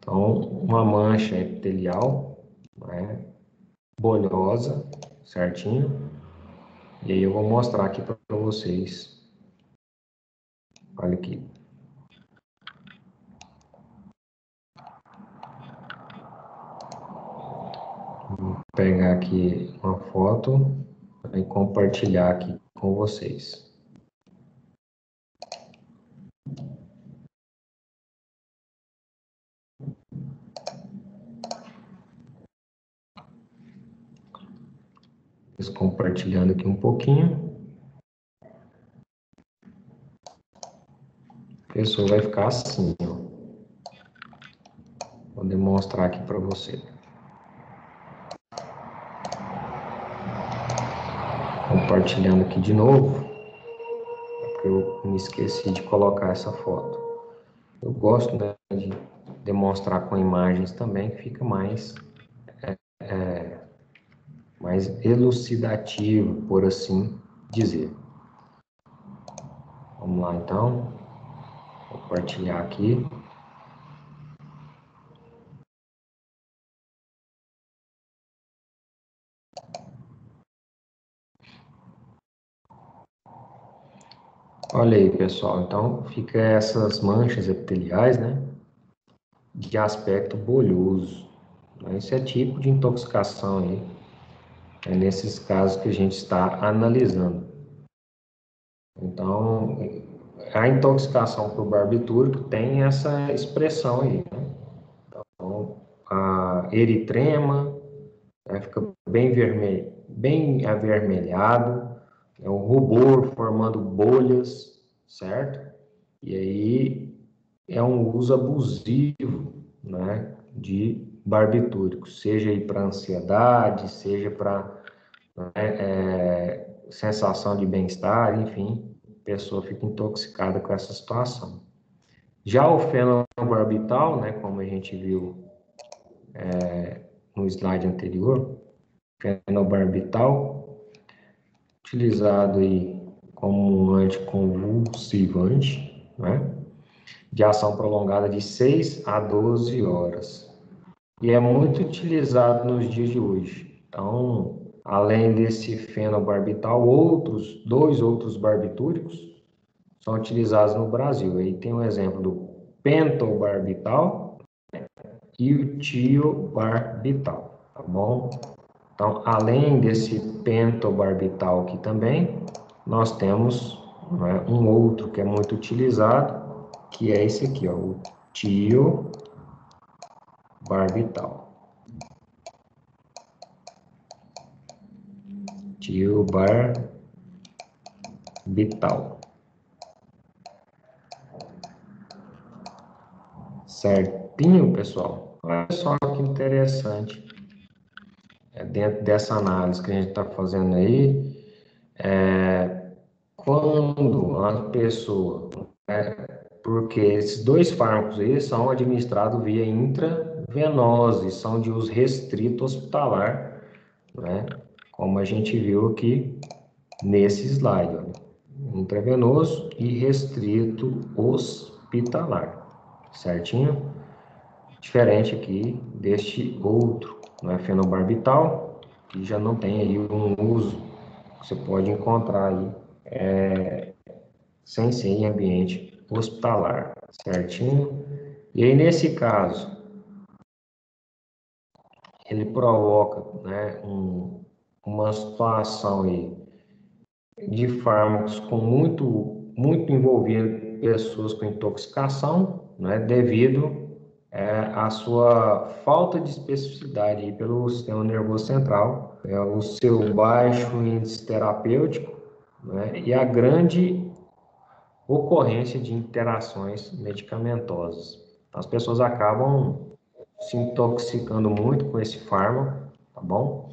Então, uma mancha epitelial, né, bolhosa, certinho, e aí eu vou mostrar aqui para vocês. Olha aqui. Vou pegar aqui uma foto e compartilhar aqui com vocês. Compartilhando aqui um pouquinho. A pessoa vai ficar assim, ó. Vou demonstrar aqui para você. Compartilhando aqui de novo. Porque eu me esqueci de colocar essa foto. Eu gosto né, de demonstrar com imagens também, que fica mais, é, é, mais elucidativo, por assim dizer. Vamos lá, então. Compartilhar aqui. Olha aí, pessoal. Então, fica essas manchas epiteliais, né? De aspecto bolhoso. Esse é tipo de intoxicação aí. É nesses casos que a gente está analisando. Então, a intoxicação por barbitúrico tem essa expressão aí. Né? Então, a eritrema né, fica bem vermelho, bem avermelhado é um rubor formando bolhas, certo? E aí é um uso abusivo, né, de barbitúricos, seja para ansiedade, seja para né, é, sensação de bem-estar, enfim, a pessoa fica intoxicada com essa situação. Já o fenobarbital, né, como a gente viu é, no slide anterior, fenobarbital utilizado aí como um anticonvulsivante, né? de ação prolongada de 6 a 12 horas. E é muito utilizado nos dias de hoje. Então, além desse fenobarbital, outros, dois outros barbitúricos são utilizados no Brasil. Aí tem um exemplo do pentobarbital e o tiobarbital, tá bom? Então, além desse pentobarbital aqui também, nós temos né, um outro que é muito utilizado, que é esse aqui, ó, o tiobarbital. Tiobarbital. Certinho, pessoal? Olha só que interessante é, dentro dessa análise que a gente está fazendo aí, é, quando a pessoa, é, porque esses dois fármacos aí são administrados via intravenosa e são de uso restrito hospitalar, né? como a gente viu aqui nesse slide, ó, intravenoso e restrito hospitalar, certinho? Diferente aqui deste outro não é fenobarbital, que já não tem aí um uso que você pode encontrar aí é, sem ser em ambiente hospitalar, certinho? E aí, nesse caso, ele provoca né, um, uma situação aí de fármacos com muito, muito envolvendo pessoas com intoxicação, né, devido é a sua falta de especificidade pelo sistema nervoso central, é o seu baixo índice terapêutico né, e a grande ocorrência de interações medicamentosas. As pessoas acabam se intoxicando muito com esse fármaco, tá bom?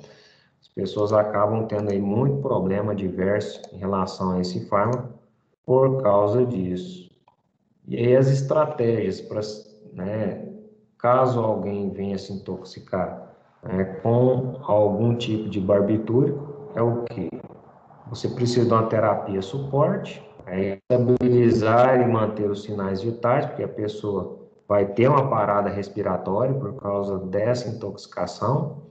As pessoas acabam tendo aí muito problema diverso em relação a esse fármaco por causa disso. E aí as estratégias para né, caso alguém venha se intoxicar né, com algum tipo de barbitúrico, é o que? Você precisa de uma terapia suporte, é estabilizar e manter os sinais vitais, porque a pessoa vai ter uma parada respiratória por causa dessa intoxicação.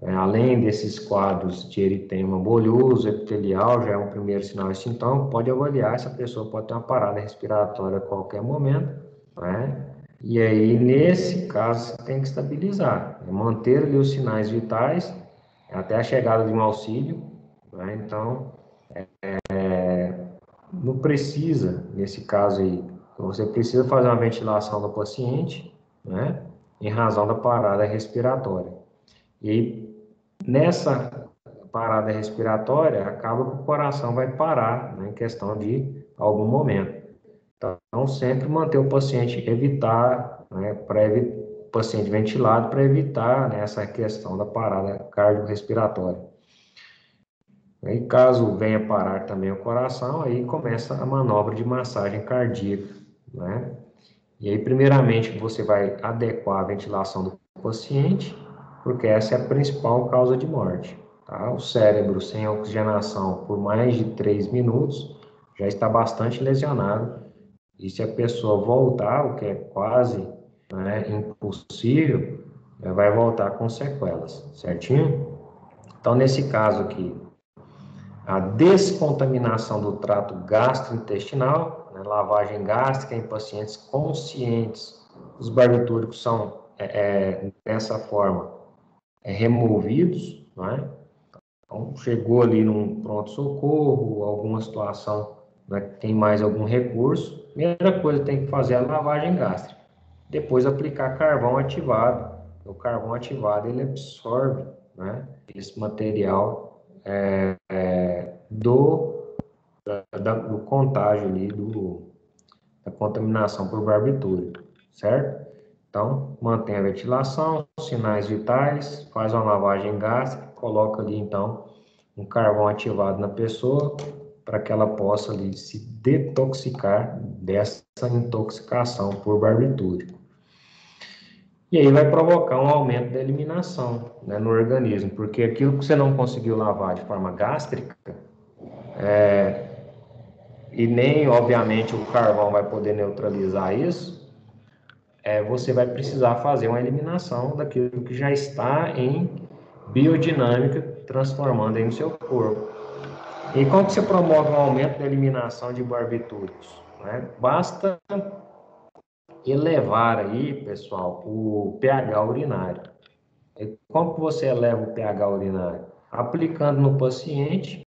É, além desses quadros de eritema bolhoso, epitelial, já é um primeiro sinal e sintoma, pode avaliar se a pessoa pode ter uma parada respiratória a qualquer momento, né? E aí, nesse caso, tem que estabilizar, né? manter ali os sinais vitais até a chegada de um auxílio. Né? Então, é, não precisa, nesse caso aí, você precisa fazer uma ventilação do paciente, né? Em razão da parada respiratória. E nessa parada respiratória, acaba que o coração vai parar, né, em questão de algum momento. Então, sempre manter o paciente, evitar, né, para o paciente ventilado, para evitar né, essa questão da parada cardiorrespiratória. E caso venha parar também o coração, aí começa a manobra de massagem cardíaca, né? E aí, primeiramente, você vai adequar a ventilação do paciente, porque essa é a principal causa de morte. Tá? O cérebro sem oxigenação por mais de 3 minutos já está bastante lesionado e se a pessoa voltar, o que é quase né, impossível, vai voltar com sequelas, certinho? Então, nesse caso aqui, a descontaminação do trato gastrointestinal, né, lavagem gástrica em pacientes conscientes, os barbitúricos são, é, é, dessa forma, é, removidos, né? Então, chegou ali num pronto-socorro, alguma situação né, tem mais algum recurso, primeira coisa que tem que fazer é a lavagem gástrica. Depois aplicar carvão ativado. O carvão ativado ele absorve né, esse material é, é, do, da, do contágio ali, do, da contaminação por barbitúria, certo? Então, mantém a ventilação, sinais vitais, faz uma lavagem gástrica, coloca ali então um carvão ativado na pessoa, para que ela possa ali, se detoxicar dessa intoxicação por barbitúrico. E aí vai provocar um aumento da eliminação né, no organismo, porque aquilo que você não conseguiu lavar de forma gástrica, é, e nem, obviamente, o carvão vai poder neutralizar isso, é, você vai precisar fazer uma eliminação daquilo que já está em biodinâmica, transformando aí no seu corpo. E como que você promove um aumento da eliminação de barbitúricos? Né? Basta elevar aí, pessoal, o pH urinário. E como que você eleva o pH urinário? Aplicando no paciente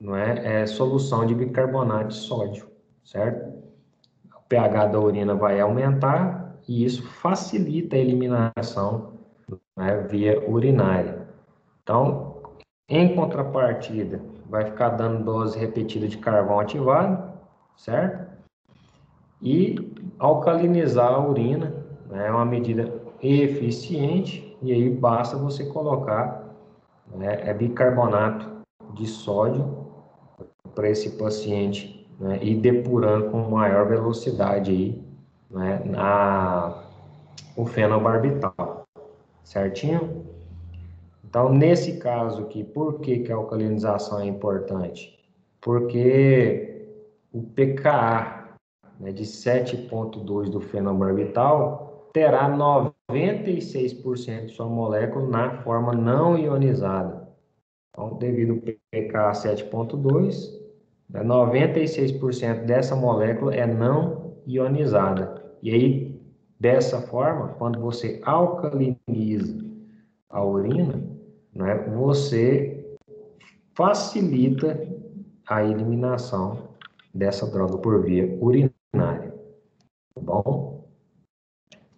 não é, é solução de bicarbonato de sódio, certo? O pH da urina vai aumentar e isso facilita a eliminação né, via urinária. Então, em contrapartida, vai ficar dando dose repetida de carvão ativado, certo? E alcalinizar a urina, né, é uma medida eficiente, e aí basta você colocar né, é bicarbonato de sódio para esse paciente né, e depurando com maior velocidade aí, né, na, o fenobarbital, certinho? Então, nesse caso aqui, por que, que a alcalinização é importante? Porque o pKa né, de 7,2 do fenobarbital terá 96% de sua molécula na forma não ionizada. Então, devido ao pKa 7,2, 96% dessa molécula é não ionizada. E aí, dessa forma, quando você alcaliniza a urina, né, você facilita a eliminação dessa droga por via urinária. Tá bom?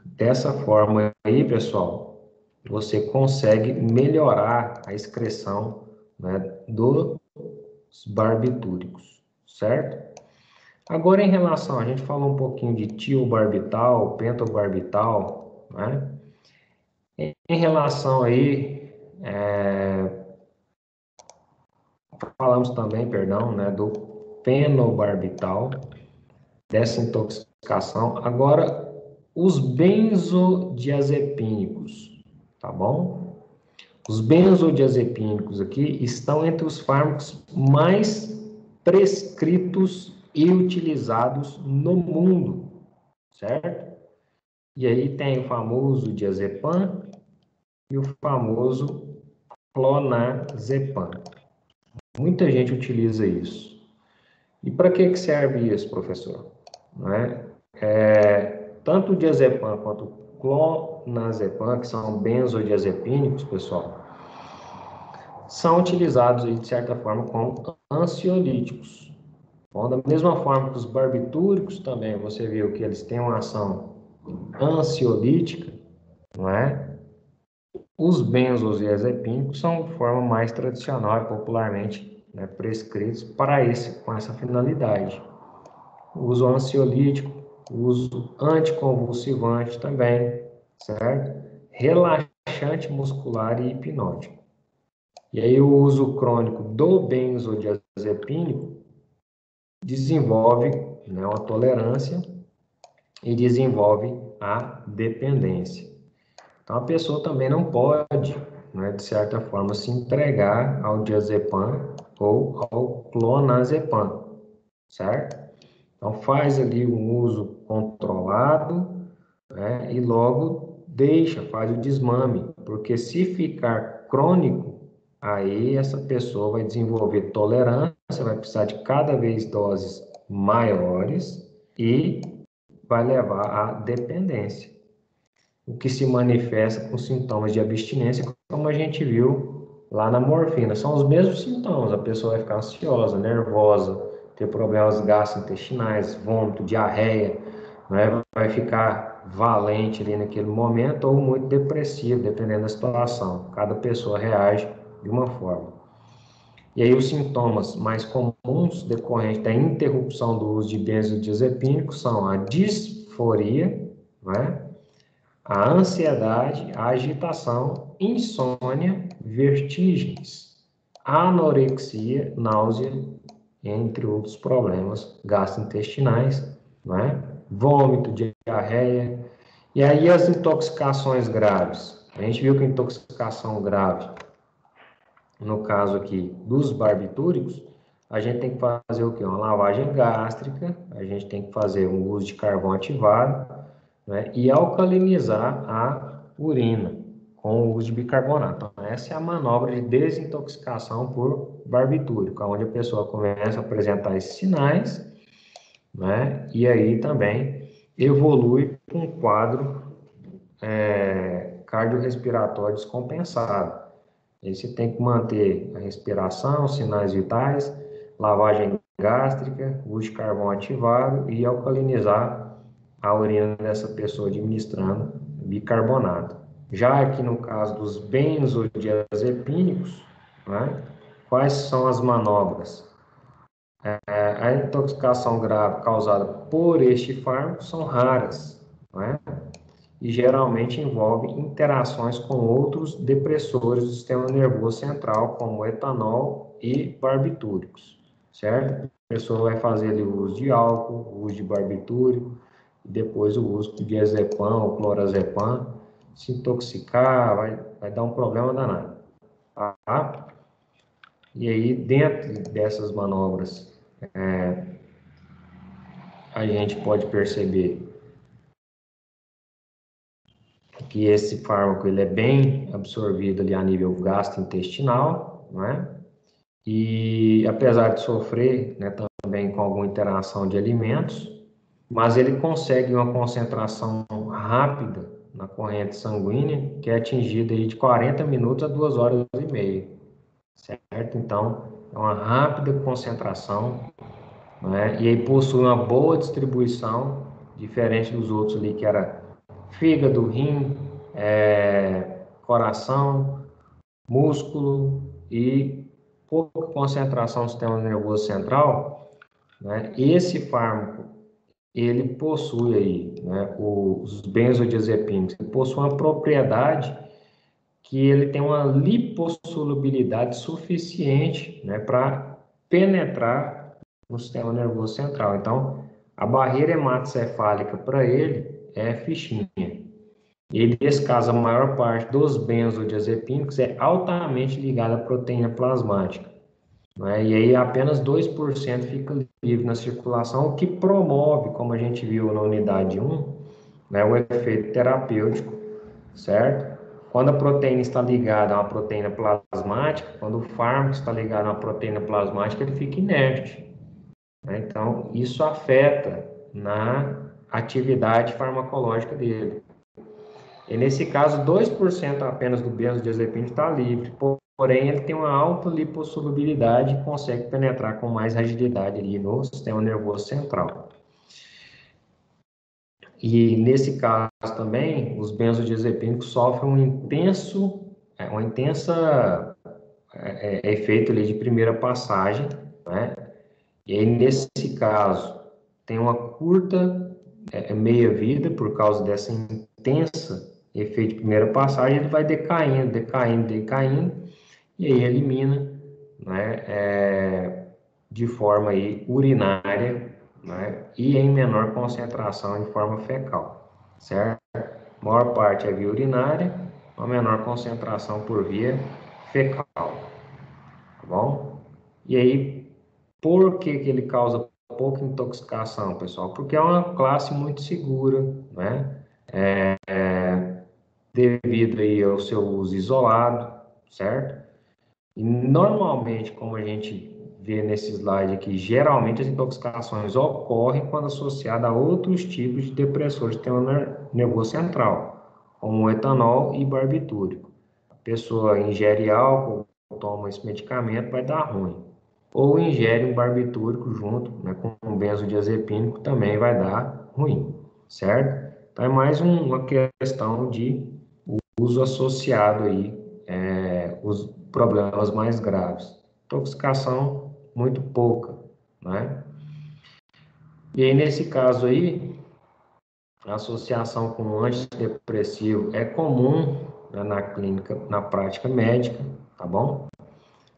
Dessa forma aí, pessoal, você consegue melhorar a excreção né, dos barbitúricos, certo? Agora, em relação, a gente falou um pouquinho de tiobarbital, pentobarbital, né? Em relação aí é, falamos também, perdão, né, do fenobarbital, dessa intoxicação. Agora, os benzodiazepínicos, tá bom? Os benzodiazepínicos aqui estão entre os fármacos mais prescritos e utilizados no mundo, certo? E aí tem o famoso diazepam e o famoso clonazepam. Muita gente utiliza isso. E para que, que serve isso, professor? Não é? é Tanto o diazepam quanto o clonazepam, que são benzodiazepínicos, pessoal, são utilizados, de certa forma, como ansiolíticos. Bom, da mesma forma que os barbitúricos também, você viu que eles têm uma ação ansiolítica, não é? Os benzodiazepínicos são de forma mais tradicional e popularmente né, prescritos para esse, com essa finalidade. O uso ansiolítico, uso anticonvulsivante também, certo? Relaxante muscular e hipnótico. E aí o uso crônico do benzodiazepínico desenvolve né, uma tolerância e desenvolve a dependência. Então a pessoa também não pode, né, de certa forma, se entregar ao diazepam ou ao clonazepam, certo? Então faz ali um uso controlado né, e logo deixa, faz o desmame, porque se ficar crônico, aí essa pessoa vai desenvolver tolerância, vai precisar de cada vez doses maiores e vai levar à dependência. O que se manifesta com sintomas de abstinência, como a gente viu lá na morfina. São os mesmos sintomas, a pessoa vai ficar ansiosa, nervosa, ter problemas gastrointestinais, vômito, diarreia, né? vai ficar valente ali naquele momento ou muito depressivo, dependendo da situação. Cada pessoa reage de uma forma. E aí os sintomas mais comuns decorrentes da interrupção do uso de benzodiazepínicos são a disforia, né? a ansiedade, a agitação, insônia, vertigens, anorexia, náusea, entre outros problemas gastrointestinais, né? vômito, diarreia. E aí as intoxicações graves. A gente viu que a intoxicação grave no caso aqui dos barbitúricos, a gente tem que fazer o quê? Uma lavagem gástrica, a gente tem que fazer um uso de carvão ativado né? e alcalinizar a urina com o uso de bicarbonato. Então, essa é a manobra de desintoxicação por barbitúrico, onde a pessoa começa a apresentar esses sinais, né? E aí também evolui com um quadro é, cardiorrespiratório descompensado. Aí você tem que manter a respiração, sinais vitais, lavagem gástrica, uso de carvão ativado e alcalinizar a urina dessa pessoa administrando bicarbonato. Já aqui no caso dos benzodiazepínicos, né, quais são as manobras? É, a intoxicação grave causada por este fármaco são raras, né? E geralmente envolve interações com outros depressores do sistema nervoso central, como etanol e barbitúricos, certo? A pessoa vai fazer ali o uso de álcool, o uso de barbitúrico, e depois o uso de diazepam ou clorazepam, se intoxicar, vai, vai dar um problema danado, tá? E aí, dentro dessas manobras, é, a gente pode perceber que esse fármaco ele é bem absorvido ali a nível gastrointestinal, né? E apesar de sofrer, né, também com alguma interação de alimentos, mas ele consegue uma concentração rápida na corrente sanguínea, que é atingida aí de 40 minutos a 2 horas e meia, certo? Então, é uma rápida concentração, né? E aí possui uma boa distribuição, diferente dos outros ali que era fígado, rim, é, coração, músculo e pouca concentração no sistema nervoso central, né, esse fármaco ele possui aí, né, os benzodiazepínicos, ele possui uma propriedade que ele tem uma lipossolubilidade suficiente, né, para penetrar no sistema nervoso central. Então, a barreira hematocefálica para ele é fichinha. Ele, nesse caso, a maior parte dos benzodiazepínicos é altamente ligada à proteína plasmática. Né? E aí apenas 2% fica livre na circulação, o que promove, como a gente viu na unidade 1, né, o efeito terapêutico, certo? Quando a proteína está ligada a uma proteína plasmática, quando o fármaco está ligado a uma proteína plasmática, ele fica inerte. Né? Então, isso afeta na atividade farmacológica dele. E nesse caso, 2% apenas do benzodiazepínico está livre, porém ele tem uma alta lipossolubilidade e consegue penetrar com mais agilidade ali no sistema nervoso central. E nesse caso também, os benzodiazepínicos sofrem um intenso, é, uma intensa é, é, efeito ali de primeira passagem, né? E aí, nesse caso, tem uma curta é, meia-vida por causa dessa intensa efeito de primeira passagem, ele vai decaindo, decaindo, decaindo, e aí elimina, né, é, de forma aí urinária, né, e em menor concentração em forma fecal, certo? Maior parte é via urinária, a menor concentração por via fecal, tá bom? E aí, por que que ele causa pouca intoxicação, pessoal? Porque é uma classe muito segura, né? É, é, devido aí ao seu uso isolado, certo? E normalmente, como a gente vê nesse slide aqui, geralmente as intoxicações ocorrem quando associada a outros tipos de depressores do sistema nervoso central, como etanol e barbitúrico. A pessoa ingere álcool, toma esse medicamento, vai dar ruim. Ou ingere um barbitúrico junto né, com um benzodiazepínico, também vai dar ruim, certo? Então é mais um, uma questão de uso associado aí é, os problemas mais graves. Intoxicação muito pouca, né? E aí, nesse caso aí, a associação com antidepressivo é comum né, na clínica, na prática médica, tá bom?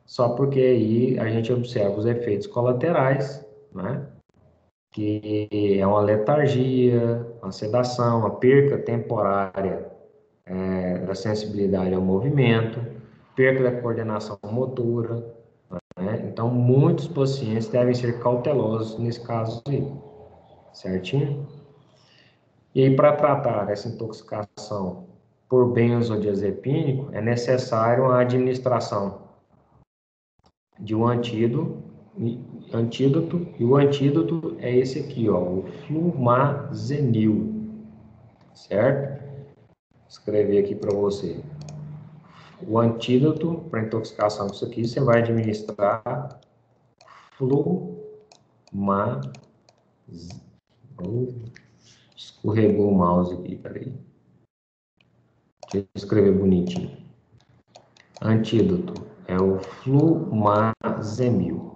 Só porque aí a gente observa os efeitos colaterais, né? Que é uma letargia, uma sedação, uma perca temporária é, da sensibilidade ao movimento, perda da coordenação motora. Né? Então, muitos pacientes devem ser cautelosos nesse caso aí, certinho? E aí, para tratar essa intoxicação por benzodiazepínico, é necessário a administração de um antídoto, antídoto, e o antídoto é esse aqui, ó, o flumazenil, certo? escrever aqui para você. O antídoto para intoxicação com isso aqui, você vai administrar fluma... Escorregou o mouse aqui, peraí. Deixa eu escrever bonitinho. Antídoto é o flumazemil.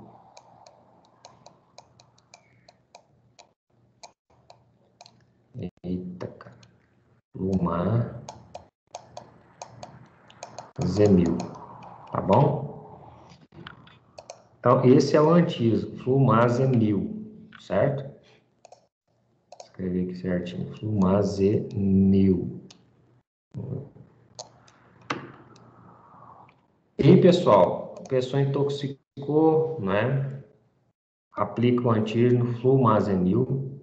Eita, cara. Flumar Zemil, tá bom? Então, esse é o antídoto, flumazenil, certo? Escrever aqui certinho, flumazenil. E, pessoal, a pessoa intoxicou, né? Aplica o antígeno flumazenil.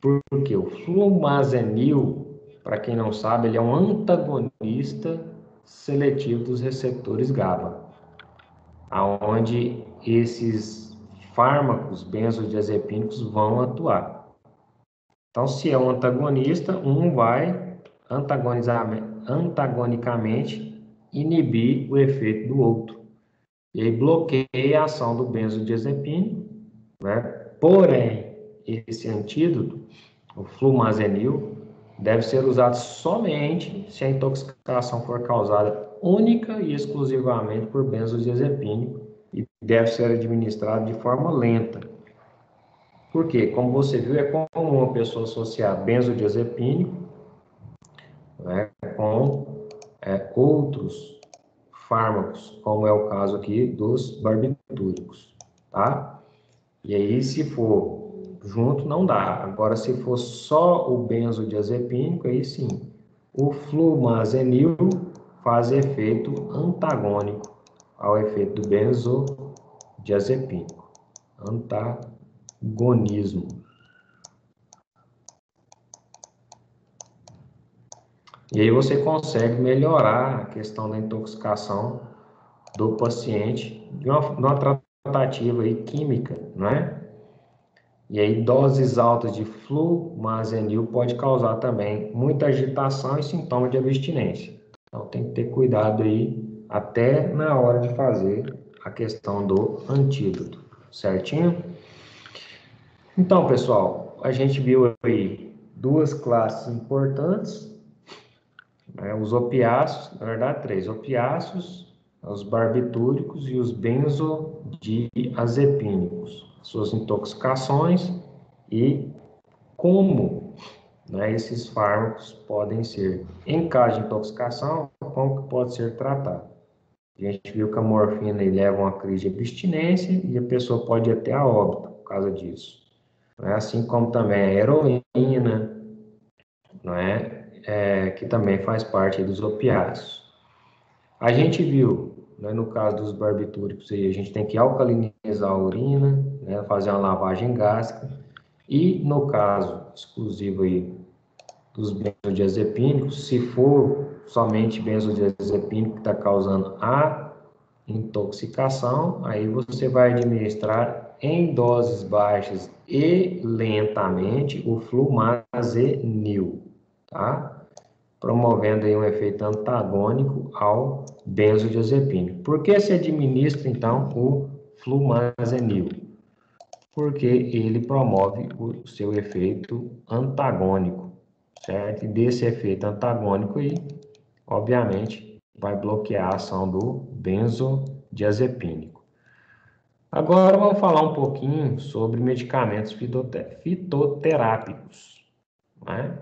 Porque o flumazenil, para quem não sabe, ele é um antagonista seletivo dos receptores GABA, aonde esses fármacos benzodiazepínicos vão atuar. Então, se é um antagonista, um vai antagonizar, antagonicamente inibir o efeito do outro. E aí bloqueia a ação do benzodiazepínico, né? Porém, esse antídoto, o flumazenil, deve ser usado somente se a intoxicação for causada única e exclusivamente por benzodiazepínico e deve ser administrado de forma lenta. Porque, como você viu, é comum uma pessoa associar benzodiazepínico né, com é, outros fármacos, como é o caso aqui dos barbitúricos, tá? E aí, se for junto não dá. Agora, se for só o benzodiazepínico, aí sim. O flumazenil faz efeito antagônico ao efeito do benzodiazepínico. Antagonismo. E aí você consegue melhorar a questão da intoxicação do paciente de uma, de uma tratativa aí química, é? E aí, doses altas de flumazenil pode causar também muita agitação e sintoma de abstinência. Então, tem que ter cuidado aí até na hora de fazer a questão do antídoto, certinho? Então, pessoal, a gente viu aí duas classes importantes, né, os opiáceos, na verdade, três, opiáceos, os barbitúricos e os benzodiazepínicos, suas intoxicações e como né, esses fármacos podem ser, em caso de intoxicação, como que pode ser tratado. A gente viu que a morfina leva a uma crise de abstinência e a pessoa pode ir até a óbito por causa disso. Né? Assim como também a heroína, não é? É que também faz parte dos opiáceos. A gente viu, né, no caso dos barbitúricos, aí, a gente tem que alcalinizar a urina, né, fazer uma lavagem gástrica, e no caso exclusivo aí dos benzodiazepínicos, se for somente benzodiazepínico que está causando a intoxicação, aí você vai administrar em doses baixas e lentamente o flumazenil, tá? Promovendo aí um efeito antagônico ao benzodiazepínico. Por que se administra então o flumazenil? Porque ele promove o seu efeito antagônico, certo? E desse efeito antagônico aí, obviamente, vai bloquear a ação do benzodiazepínico. Agora vamos falar um pouquinho sobre medicamentos fitoterápicos, né?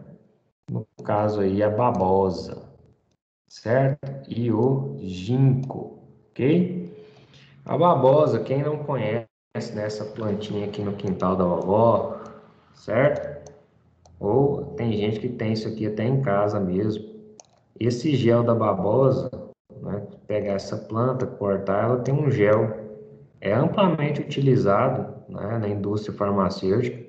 No caso aí a babosa, certo? E o ginkgo, ok? A babosa, quem não conhece nessa plantinha aqui no quintal da vovó, certo? Ou tem gente que tem isso aqui até em casa mesmo. Esse gel da babosa, né? Pegar essa planta, cortar, ela tem um gel é amplamente utilizado né, na indústria farmacêutica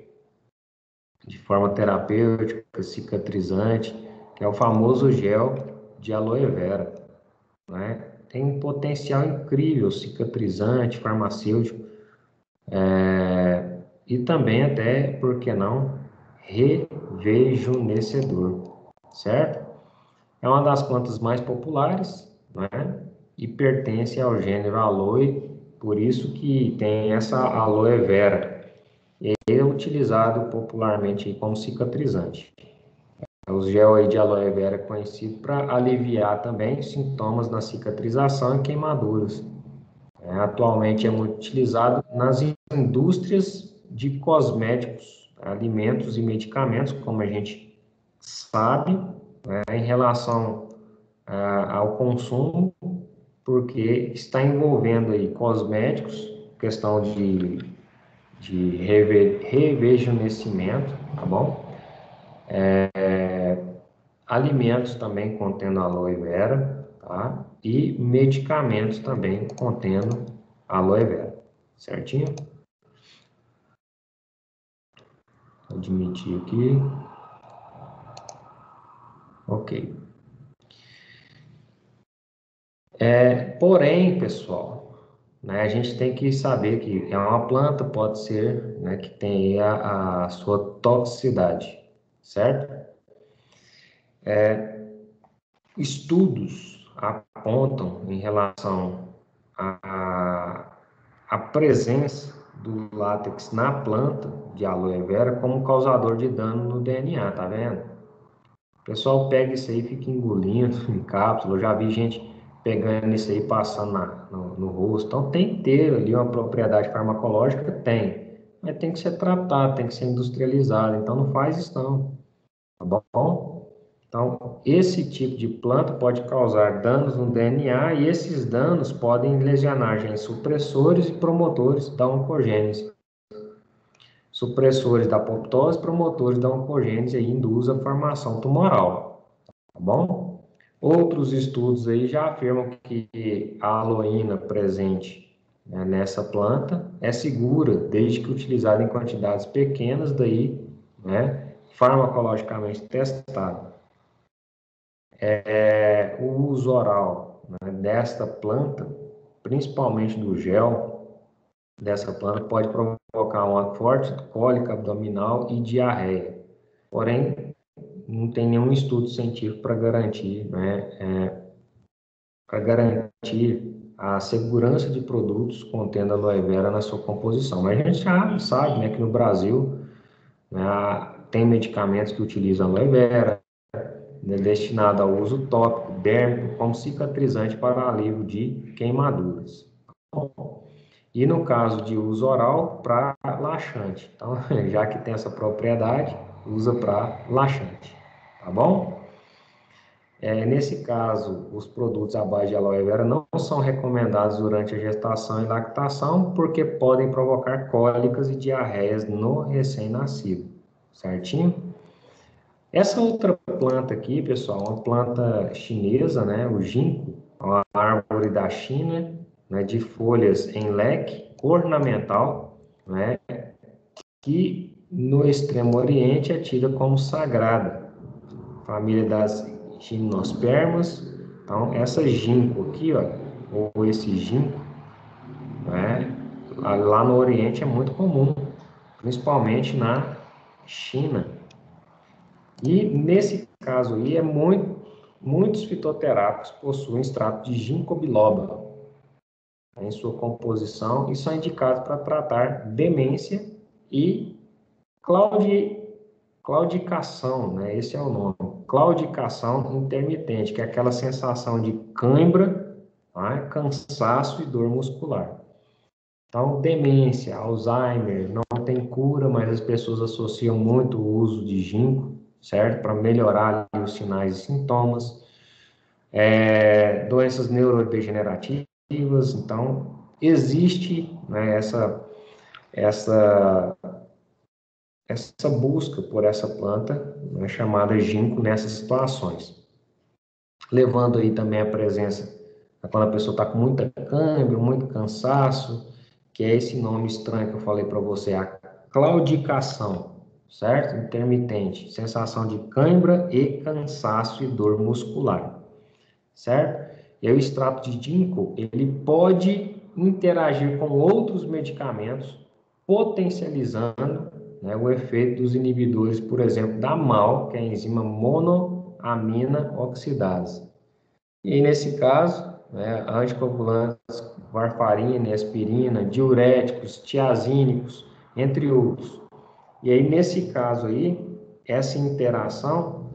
de forma terapêutica, cicatrizante, que é o famoso gel de aloe vera. Né? Tem um potencial incrível cicatrizante, farmacêutico, é, e também até, por que não, rejuvenescedor, certo? É uma das plantas mais populares, né? E pertence ao gênero aloe por isso que tem essa aloe vera. Ele é utilizado popularmente como cicatrizante. O gel de aloe vera é conhecido para aliviar também sintomas na cicatrização e queimaduras. É, atualmente é muito utilizado nas indústrias de cosméticos, alimentos e medicamentos, como a gente sabe, né, em relação ah, ao consumo porque está envolvendo aí cosméticos, questão de, de reve, rejuvenescimento, tá bom? É, alimentos também contendo aloe vera, tá? E medicamentos também contendo aloe vera, certinho? Admitir aqui. Ok. É, porém, pessoal, né, a gente tem que saber que é uma planta, pode ser né, que tenha a, a sua toxicidade, certo? É, estudos apontam em relação à presença do látex na planta de aloe vera como causador de dano no DNA, tá vendo? O pessoal pega isso aí fica engolindo em cápsula. Eu já vi gente pegando isso aí passando na, no, no, rosto. Então tem que ter ali uma propriedade farmacológica, tem, mas tem que ser tratado, tem que ser industrializado. Então não faz isso não, tá bom? Então esse tipo de planta pode causar danos no DNA e esses danos podem lesionar genes supressores e promotores da oncogênese. Supressores da apoptose, promotores da oncogênese e induzem a formação tumoral, tá bom? Outros estudos aí já afirmam que a aloína presente né, nessa planta é segura, desde que utilizada em quantidades pequenas, daí, né, farmacologicamente testada. É, o uso oral né, desta planta, principalmente do gel, dessa planta pode provocar uma forte cólica abdominal e diarreia. Porém, não tem nenhum estudo científico para garantir, né, é, para garantir a segurança de produtos contendo aloe vera na sua composição. Mas a gente já sabe, né, que no Brasil né, tem medicamentos que utilizam aloe vera, né, destinado ao uso tópico, dérmico, como cicatrizante para alívio de queimaduras. E no caso de uso oral, para laxante. Então, já que tem essa propriedade, usa para laxante, tá bom? É, nesse caso, os produtos à base de aloe vera não são recomendados durante a gestação e lactação, porque podem provocar cólicas e diarreias no recém-nascido, certinho? Essa outra planta aqui, pessoal, uma planta chinesa, né, o ginkgo, uma árvore da China, né, de folhas em leque, ornamental, né, que no extremo oriente é tida como sagrada, família das gimnospermas. Então, essa ginkgo aqui, ó, ou esse ginkgo, né, lá no oriente é muito comum, principalmente na China. E nesse caso aí, é muito, muitos fitoterápicos possuem extrato de ginkgo biloba em sua composição e são indicados para tratar demência e claudi, claudicação, né? Esse é o nome. Claudicação intermitente, que é aquela sensação de cãibra, né? cansaço e dor muscular. Então, demência, Alzheimer, não tem cura, mas as pessoas associam muito o uso de ginkgo certo? Para melhorar os sinais e sintomas. É, doenças neurodegenerativas, então, existe né, essa, essa, essa busca por essa planta, né, chamada ginkgo, nessas situações. Levando aí também a presença, quando a pessoa está com muita câimbra, muito cansaço, que é esse nome estranho que eu falei para você, a claudicação certo? Intermitente, sensação de cãibra e cansaço e dor muscular, certo? E o extrato de ginkgo, ele pode interagir com outros medicamentos, potencializando né, o efeito dos inibidores, por exemplo, da MAL, que é a enzima monoamina oxidase. E nesse caso, né, anticoagulantes, varfarina, aspirina, diuréticos, tiazínicos, entre outros, e aí, nesse caso aí, essa interação,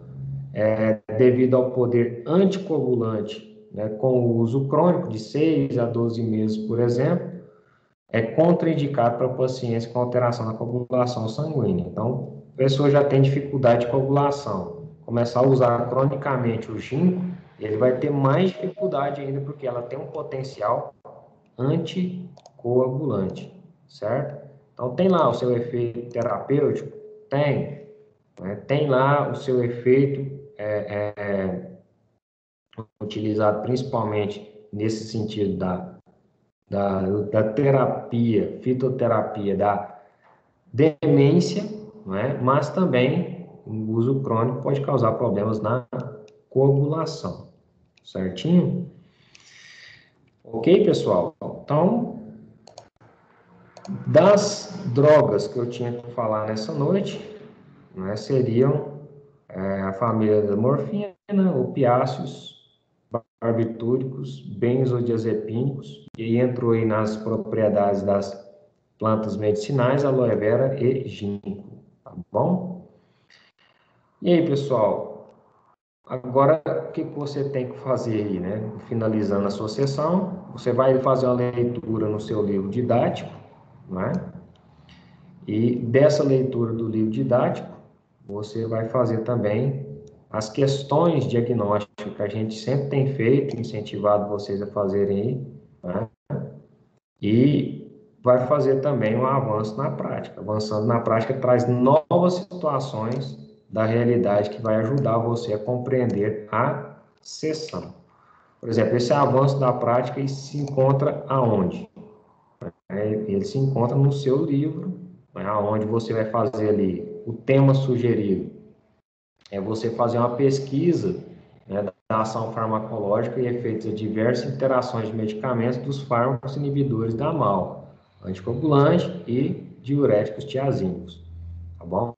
é, devido ao poder anticoagulante, né, com o uso crônico de 6 a 12 meses, por exemplo, é contraindicado para pacientes com alteração na coagulação sanguínea. Então, a pessoa já tem dificuldade de coagulação, começar a usar cronicamente o ginkgo, ele vai ter mais dificuldade ainda, porque ela tem um potencial anticoagulante, certo? Então, tem lá o seu efeito terapêutico? Tem. Né? Tem lá o seu efeito é, é, utilizado principalmente nesse sentido da, da, da terapia, fitoterapia da demência, né? mas também o uso crônico pode causar problemas na coagulação. Certinho? Ok, pessoal? Então, das drogas que eu tinha que falar nessa noite, né, seriam é, a família da morfina, opiáceos, barbitúricos, benzodiazepínicos, e entrou aí nas propriedades das plantas medicinais, aloe vera e ginkgo, tá bom? E aí, pessoal, agora o que você tem que fazer aí, né? Finalizando a sua sessão, você vai fazer uma leitura no seu livro didático, né? E dessa leitura do livro didático, você vai fazer também as questões diagnósticas que a gente sempre tem feito, incentivado vocês a fazerem aí, né? E vai fazer também um avanço na prática. Avançando na prática traz novas situações da realidade que vai ajudar você a compreender a sessão. Por exemplo, esse avanço da prática se encontra aonde? É, ele se encontra no seu livro, né, onde você vai fazer ali o tema sugerido. É você fazer uma pesquisa né, da ação farmacológica e efeitos de diversas interações de medicamentos dos fármacos inibidores da MAL. anticoagulante e diuréticos tiazínicos, tá bom?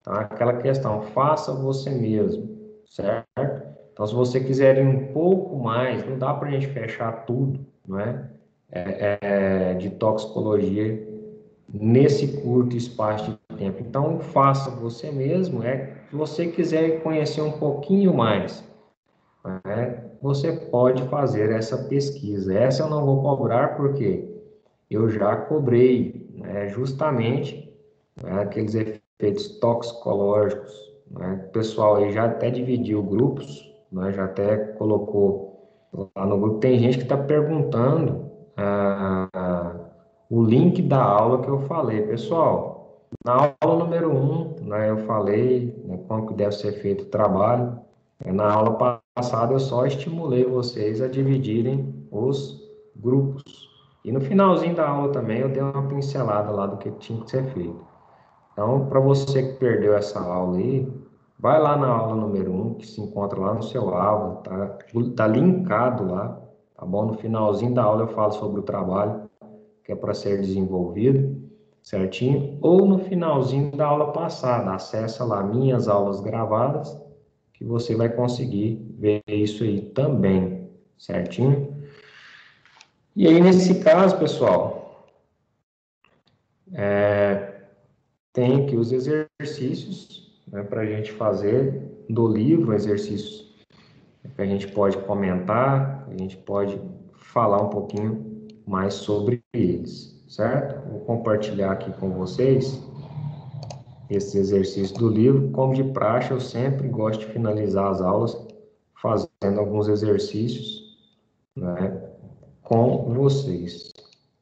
Então, aquela questão, faça você mesmo, certo? Então, se você quiser ir um pouco mais, não dá para a gente fechar tudo, não é? É, é? de toxicologia nesse curto espaço de tempo. Então, faça você mesmo, é, se você quiser conhecer um pouquinho mais, é, você pode fazer essa pesquisa. Essa eu não vou cobrar porque eu já cobrei né, justamente né, aqueles efeitos toxicológicos. Né, o pessoal aí já até dividiu grupos, né, já até colocou lá no grupo. Tem gente que está perguntando ah, o link da aula que eu falei. Pessoal, na aula número 1, um, né, eu falei né, como que deve ser feito o trabalho. Na aula passada, eu só estimulei vocês a dividirem os grupos. E no finalzinho da aula também, eu dei uma pincelada lá do que tinha que ser feito. Então, para você que perdeu essa aula aí, vai lá na aula número 1, um, que se encontra lá no seu aula, tá, tá linkado lá, tá bom? No finalzinho da aula eu falo sobre o trabalho que é para ser desenvolvido, certinho? Ou no finalzinho da aula passada, acessa lá minhas aulas gravadas, que você vai conseguir ver isso aí também, certinho? E aí, nesse caso, pessoal, é, tem aqui os exercícios né, para a gente fazer do livro, exercícios que a gente pode comentar, a gente pode falar um pouquinho mais sobre eles, certo? Vou compartilhar aqui com vocês esse exercício do livro. Como de praxe, eu sempre gosto de finalizar as aulas fazendo alguns exercícios né, com vocês.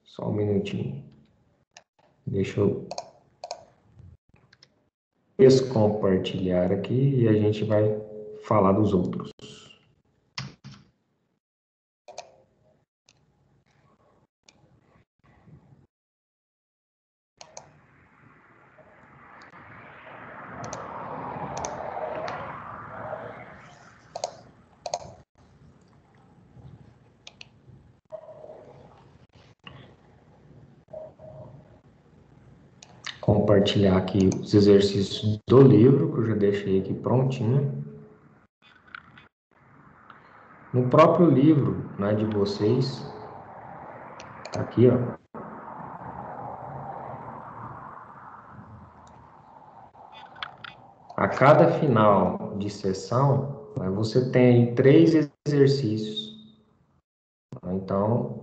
Só um minutinho. Deixa eu descompartilhar aqui e a gente vai falar dos outros. Compartilhar aqui os exercícios do livro, que eu já deixei aqui prontinho. No próprio livro né, de vocês, tá aqui, ó. A cada final de sessão, né, você tem três exercícios. Então,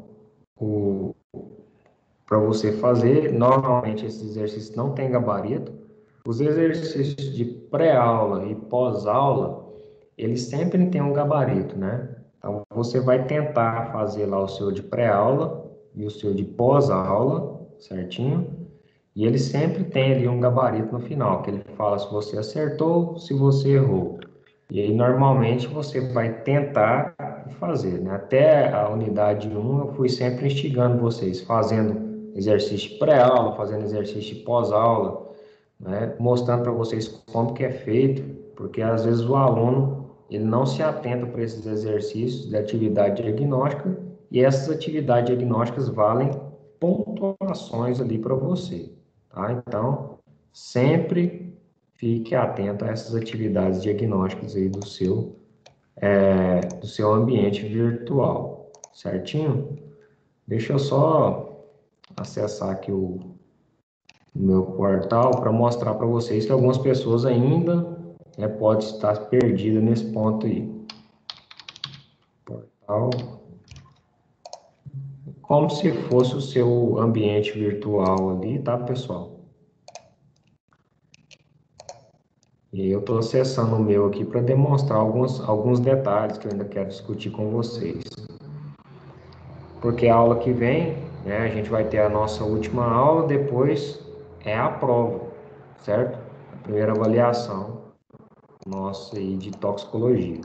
para você fazer. Normalmente esses exercícios não têm gabarito. Os exercícios de pré-aula e pós-aula, eles sempre têm um gabarito, né? Então você vai tentar fazer lá o seu de pré-aula e o seu de pós-aula, certinho? E ele sempre tem ali um gabarito no final, que ele fala se você acertou, se você errou. E aí, normalmente, você vai tentar fazer, né? Até a unidade 1, eu fui sempre instigando vocês, fazendo exercício pré-aula, fazendo exercício pós-aula, né, mostrando para vocês como que é feito, porque às vezes o aluno ele não se atenta para esses exercícios de atividade diagnóstica e essas atividades diagnósticas valem pontuações ali para você, tá? Então, sempre fique atento a essas atividades diagnósticas aí do seu, é, do seu ambiente virtual, certinho? Deixa eu só acessar aqui o meu portal para mostrar para vocês que algumas pessoas ainda né, podem estar perdidas nesse ponto aí. Portal. Como se fosse o seu ambiente virtual ali, tá, pessoal? E eu estou acessando o meu aqui para demonstrar alguns, alguns detalhes que eu ainda quero discutir com vocês. Porque a aula que vem né? A gente vai ter a nossa última aula, depois é a prova, certo? A primeira avaliação nossa aí de toxicologia.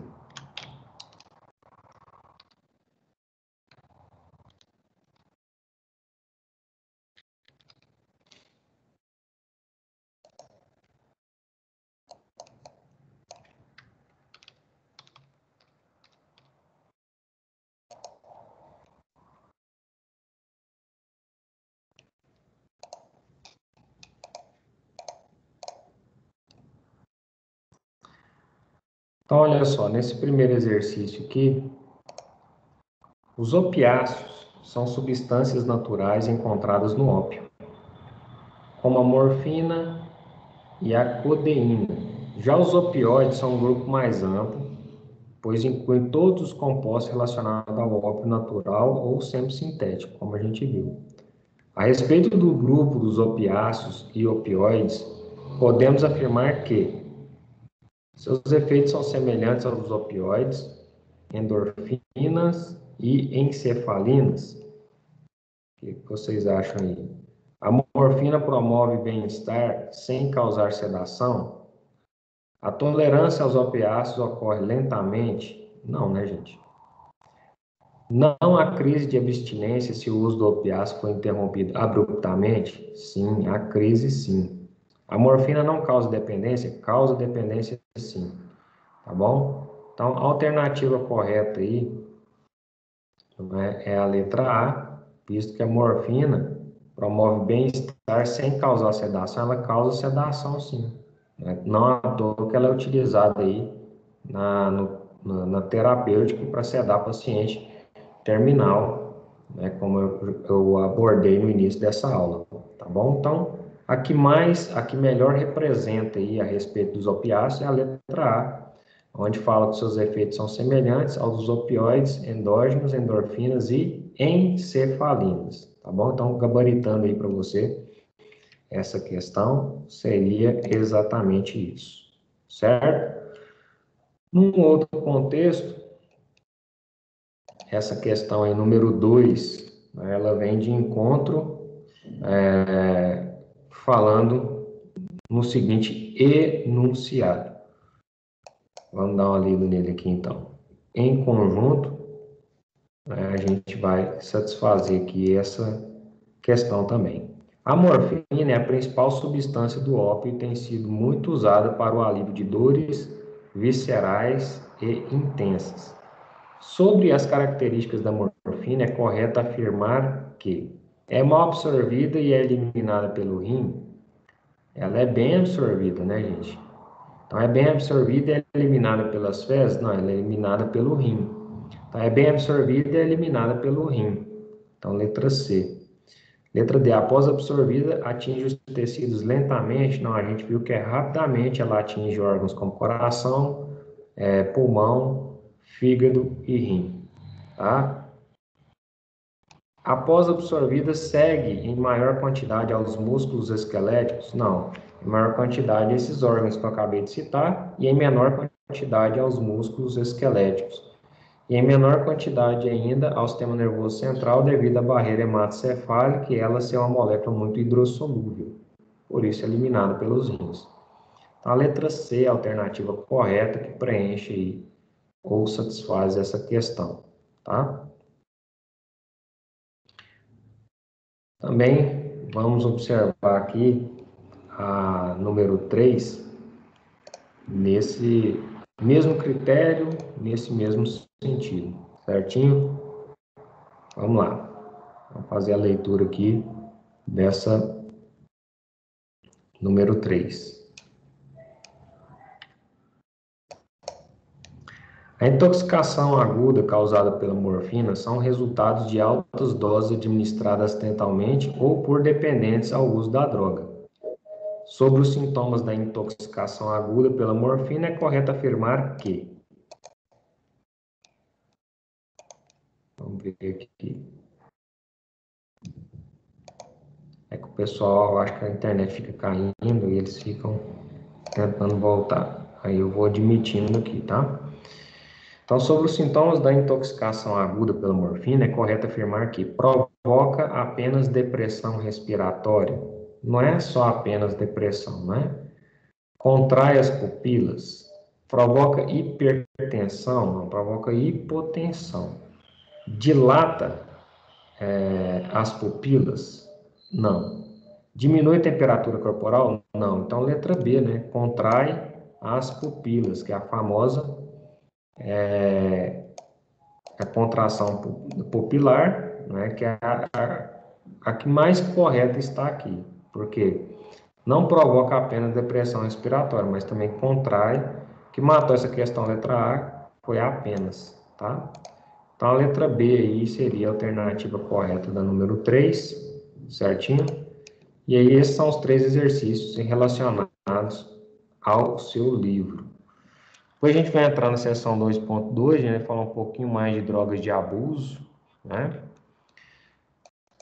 Então, olha só, nesse primeiro exercício aqui, os opiáceos são substâncias naturais encontradas no ópio, como a morfina e a codeína. Já os opioides são um grupo mais amplo, pois incluem todos os compostos relacionados ao ópio natural ou semi-sintético, como a gente viu. A respeito do grupo dos opiáceos e opioides, podemos afirmar que seus efeitos são semelhantes aos opioides, endorfinas e encefalinas. O que vocês acham aí? A morfina promove bem-estar sem causar sedação? A tolerância aos opiáceos ocorre lentamente? Não, né, gente? Não há crise de abstinência se o uso do opiáceo for interrompido abruptamente? Sim, há crise sim. A morfina não causa dependência? Causa dependência sim. Tá bom? Então, a alternativa correta aí né, é a letra A, visto que a morfina promove bem-estar sem causar sedação, ela causa sedação sim. Né? Não à toa que ela é utilizada aí na, no, na, na terapêutica para sedar paciente terminal, né, como eu, eu abordei no início dessa aula, tá bom? Então, a que mais, a que melhor representa aí a respeito dos opiáceos é a letra A, onde fala que seus efeitos são semelhantes aos dos opioides endógenos, endorfinas e encefalinas, tá bom? Então, gabaritando aí para você essa questão, seria exatamente isso, certo? Num outro contexto, essa questão aí, número 2, né, ela vem de encontro é, falando no seguinte enunciado. Vamos dar uma lida nele aqui então. Em conjunto, né, a gente vai satisfazer aqui essa questão também. A morfina é a principal substância do ópio e tem sido muito usada para o alívio de dores viscerais e intensas. Sobre as características da morfina, é correto afirmar que é mal absorvida e é eliminada pelo rim, ela é bem absorvida, né, gente? Então, é bem absorvida e é eliminada pelas fezes? Não, ela é eliminada pelo rim. Então, é bem absorvida e é eliminada pelo rim. Então, letra C. Letra D, após absorvida, atinge os tecidos lentamente? Não, a gente viu que é rapidamente ela atinge órgãos como coração, é, pulmão, fígado e rim, tá? Após absorvida, segue em maior quantidade aos músculos esqueléticos? Não. Em maior quantidade esses órgãos que eu acabei de citar e em menor quantidade aos músculos esqueléticos. E em menor quantidade ainda ao sistema nervoso central devido à barreira hematocefálica e ela ser uma molécula muito hidrossolúvel. Por isso é eliminada pelos rins. A letra C é a alternativa correta que preenche ou satisfaz essa questão, tá? Também vamos observar aqui a número 3, nesse mesmo critério, nesse mesmo sentido, certinho? Vamos lá, vamos fazer a leitura aqui dessa número 3. A intoxicação aguda causada pela morfina são resultados de altas doses administradas acidentalmente ou por dependentes ao uso da droga. Sobre os sintomas da intoxicação aguda pela morfina, é correto afirmar que. Vamos ver aqui. É que o pessoal acha que a internet fica caindo e eles ficam tentando voltar. Aí eu vou admitindo aqui, tá? Então, sobre os sintomas da intoxicação aguda pela morfina, é correto afirmar que provoca apenas depressão respiratória. Não é só apenas depressão, né? Contrai as pupilas, provoca hipertensão, não, provoca hipotensão. Dilata é, as pupilas? Não. Diminui a temperatura corporal? Não. Então, letra B, né? Contrai as pupilas, que é a famosa é, a contração pupilar, né, que é a, a, a que mais correta está aqui, porque não provoca apenas depressão respiratória, mas também contrai que matou essa questão letra A foi apenas, tá? Então, a letra B aí seria a alternativa correta da número 3, certinho? E aí, esses são os três exercícios relacionados ao seu livro. Depois a gente vai entrar na seção 2.2, a gente vai falar um pouquinho mais de drogas de abuso, né?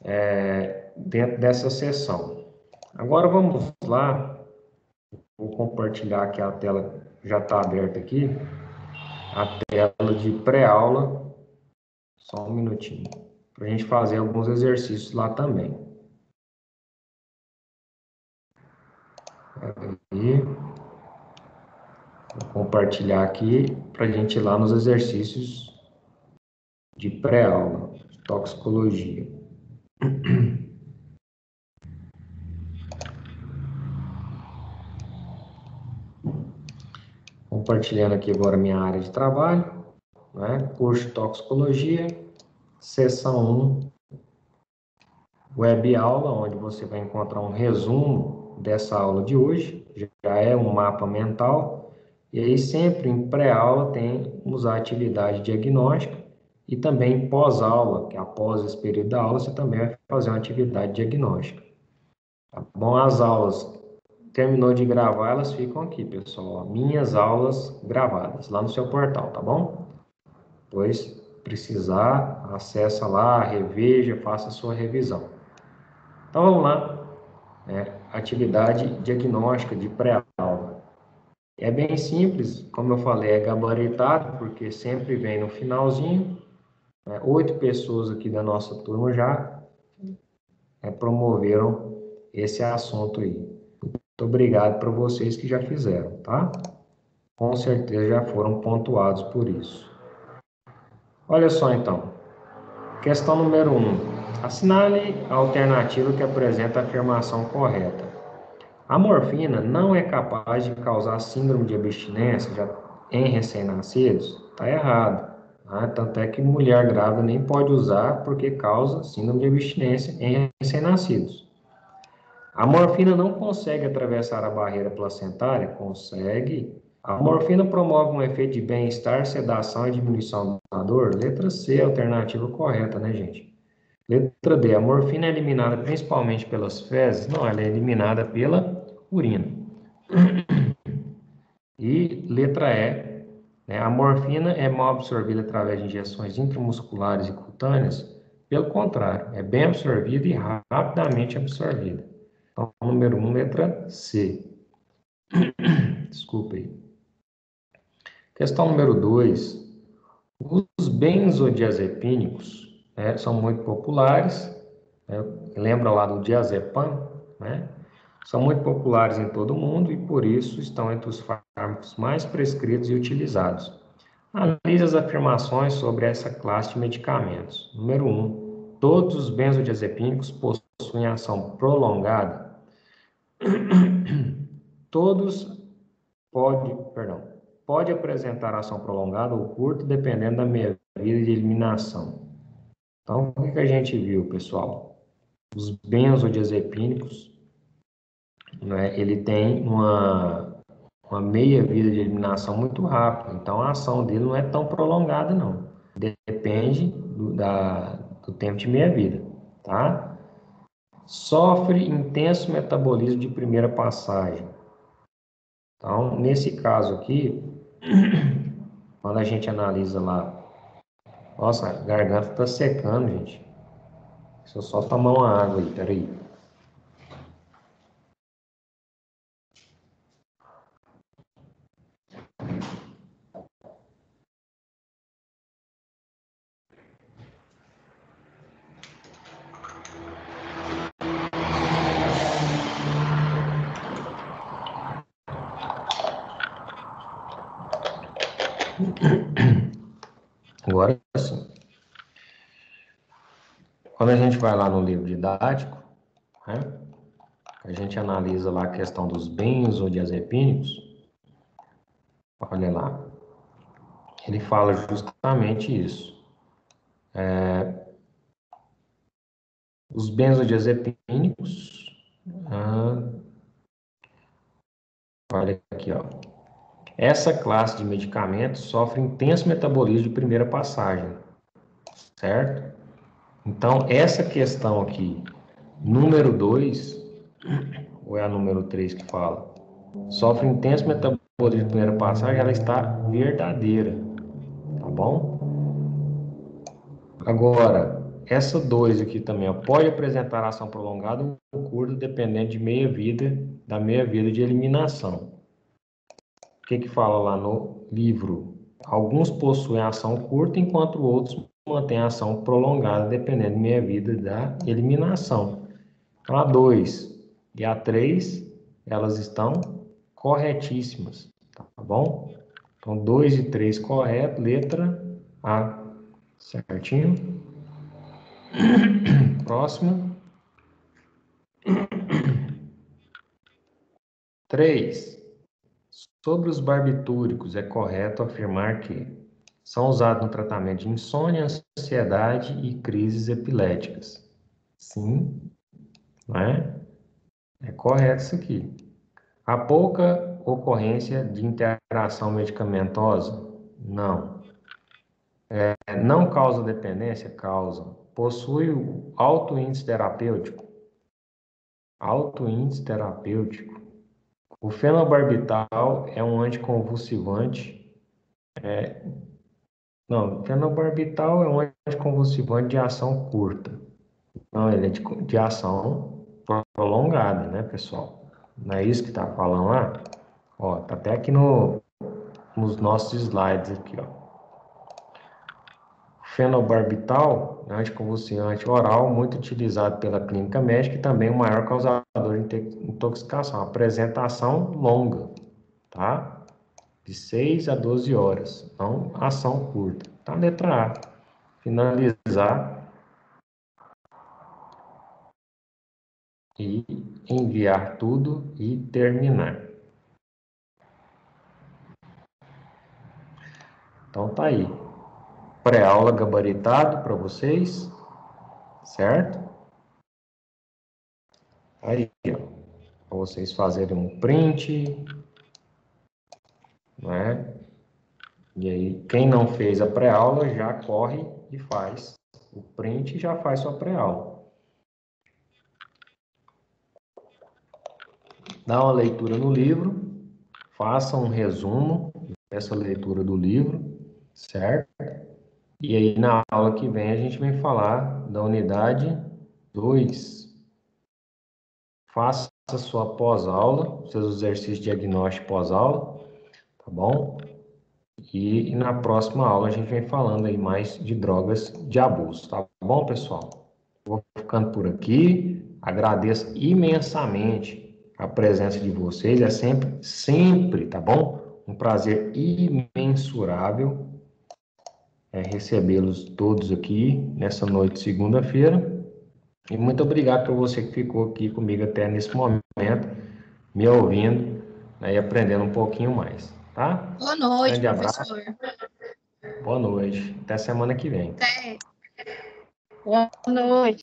É, dentro dessa sessão. Agora vamos lá, vou compartilhar aqui a tela, já está aberta aqui, a tela de pré-aula, só um minutinho, para a gente fazer alguns exercícios lá também. Aí. Vou compartilhar aqui para a gente ir lá nos exercícios de pré-aula, toxicologia. Compartilhando aqui agora minha área de trabalho, né? curso de toxicologia, sessão 1, web aula, onde você vai encontrar um resumo dessa aula de hoje, já é um mapa mental, e aí sempre em pré-aula temos a atividade diagnóstica e também pós-aula, que após esse período da aula você também vai fazer uma atividade diagnóstica. Tá bom? As aulas, terminou de gravar, elas ficam aqui, pessoal. Minhas aulas gravadas lá no seu portal, tá bom? Pois precisar, acessa lá, reveja, faça a sua revisão. Então vamos lá. É, atividade diagnóstica de pré-aula. É bem simples, como eu falei, é gabaritado, porque sempre vem no finalzinho. Né? Oito pessoas aqui da nossa turma já é, promoveram esse assunto aí. Muito obrigado para vocês que já fizeram, tá? Com certeza já foram pontuados por isso. Olha só então. Questão número 1. Um. Assinale a alternativa que apresenta a afirmação correta. A morfina não é capaz de causar síndrome de abstinência já em recém-nascidos? Está errado. Tá? Tanto é que mulher grávida nem pode usar porque causa síndrome de abstinência em recém-nascidos. A morfina não consegue atravessar a barreira placentária? Consegue. A morfina promove um efeito de bem-estar, sedação e diminuição da dor? Letra C, alternativa correta, né, gente? Letra D, a morfina é eliminada principalmente pelas fezes? Não, ela é eliminada pela urina. E letra E, né, a morfina é mal absorvida através de injeções intramusculares e cutâneas? Pelo contrário, é bem absorvida e rapidamente absorvida. Então, número 1, um, letra C. Desculpa aí. Questão número 2. Os benzodiazepínicos né, são muito populares. Né, lembra lá do diazepam, né? São muito populares em todo o mundo e, por isso, estão entre os fármacos mais prescritos e utilizados. Analise as afirmações sobre essa classe de medicamentos. Número 1. Um, todos os benzodiazepínicos possuem ação prolongada. todos pode, perdão, pode apresentar ação prolongada ou curta, dependendo da meia vida de eliminação. Então, o que a gente viu, pessoal? Os benzodiazepínicos né, ele tem uma, uma meia vida de eliminação muito rápida, então a ação dele não é tão prolongada, não. Depende do, da, do tempo de meia vida, tá? Sofre intenso metabolismo de primeira passagem. Então, nesse caso aqui, quando a gente analisa lá, nossa, a garganta está secando, gente. Deixa eu só tomar uma água aí, peraí. Agora sim. Quando a gente vai lá no livro didático, né, a gente analisa lá a questão dos benzodiazepínicos, olha lá, ele fala justamente isso. É, os benzodiazepínicos, ah, olha aqui, ó, essa classe de medicamentos sofre intenso metabolismo de primeira passagem, certo? Então, essa questão aqui, número 2, ou é a número 3 que fala, sofre intenso metabolismo de primeira passagem, ela está verdadeira, tá bom? Agora, essa 2 aqui também ó, pode apresentar ação prolongada ou curta, dependendo de meia-vida, da meia-vida de eliminação. O que que fala lá no livro? Alguns possuem ação curta, enquanto outros mantêm ação prolongada, dependendo de meia-vida da eliminação. Então, a 2 e a 3, elas estão corretíssimas, tá bom? Então, 2 e 3 correto, letra A, certinho? Próximo. 3. Sobre os barbitúricos, é correto afirmar que são usados no tratamento de insônia, ansiedade e crises epiléticas. Sim, não é? Correto isso aqui. Há pouca ocorrência de interação medicamentosa? Não. É, não causa dependência? Causa. Possui alto índice terapêutico? Alto índice terapêutico. O fenobarbital é um anticonvulsivante. É, não, fenobarbital é um anticonvulsivante de ação curta. Não, ele é de, de ação prolongada, né, pessoal? Não é isso que tá falando lá? Ó, tá até aqui no, nos nossos slides aqui, ó fenobarbital, né, anticonvulsivante oral, muito utilizado pela clínica médica e também o maior causador de intoxicação. Apresentação longa, tá? De 6 a 12 horas, não ação curta. Tá? Letra A. Finalizar e enviar tudo e terminar. Então tá aí pré-aula gabaritado para vocês, certo? Aí, ó, para vocês fazerem um print, né? E aí, quem não fez a pré-aula já corre e faz o print e já faz sua pré-aula. Dá uma leitura no livro, faça um resumo dessa leitura do livro, certo? E aí, na aula que vem, a gente vem falar da unidade 2. Faça sua pós-aula, seus exercícios de diagnóstico pós-aula, tá bom? E, e, na próxima aula a gente vem falando aí mais de drogas de abuso, tá bom, pessoal? Vou ficando por aqui. Agradeço imensamente a presença de vocês. É sempre, sempre, tá bom? Um prazer imensurável é, recebê-los todos aqui nessa noite de segunda-feira. E muito obrigado por você que ficou aqui comigo até nesse momento, me ouvindo né, e aprendendo um pouquinho mais, tá? Boa noite, Grande professor. Abraço. Boa noite. Até semana que vem. Até. Boa noite.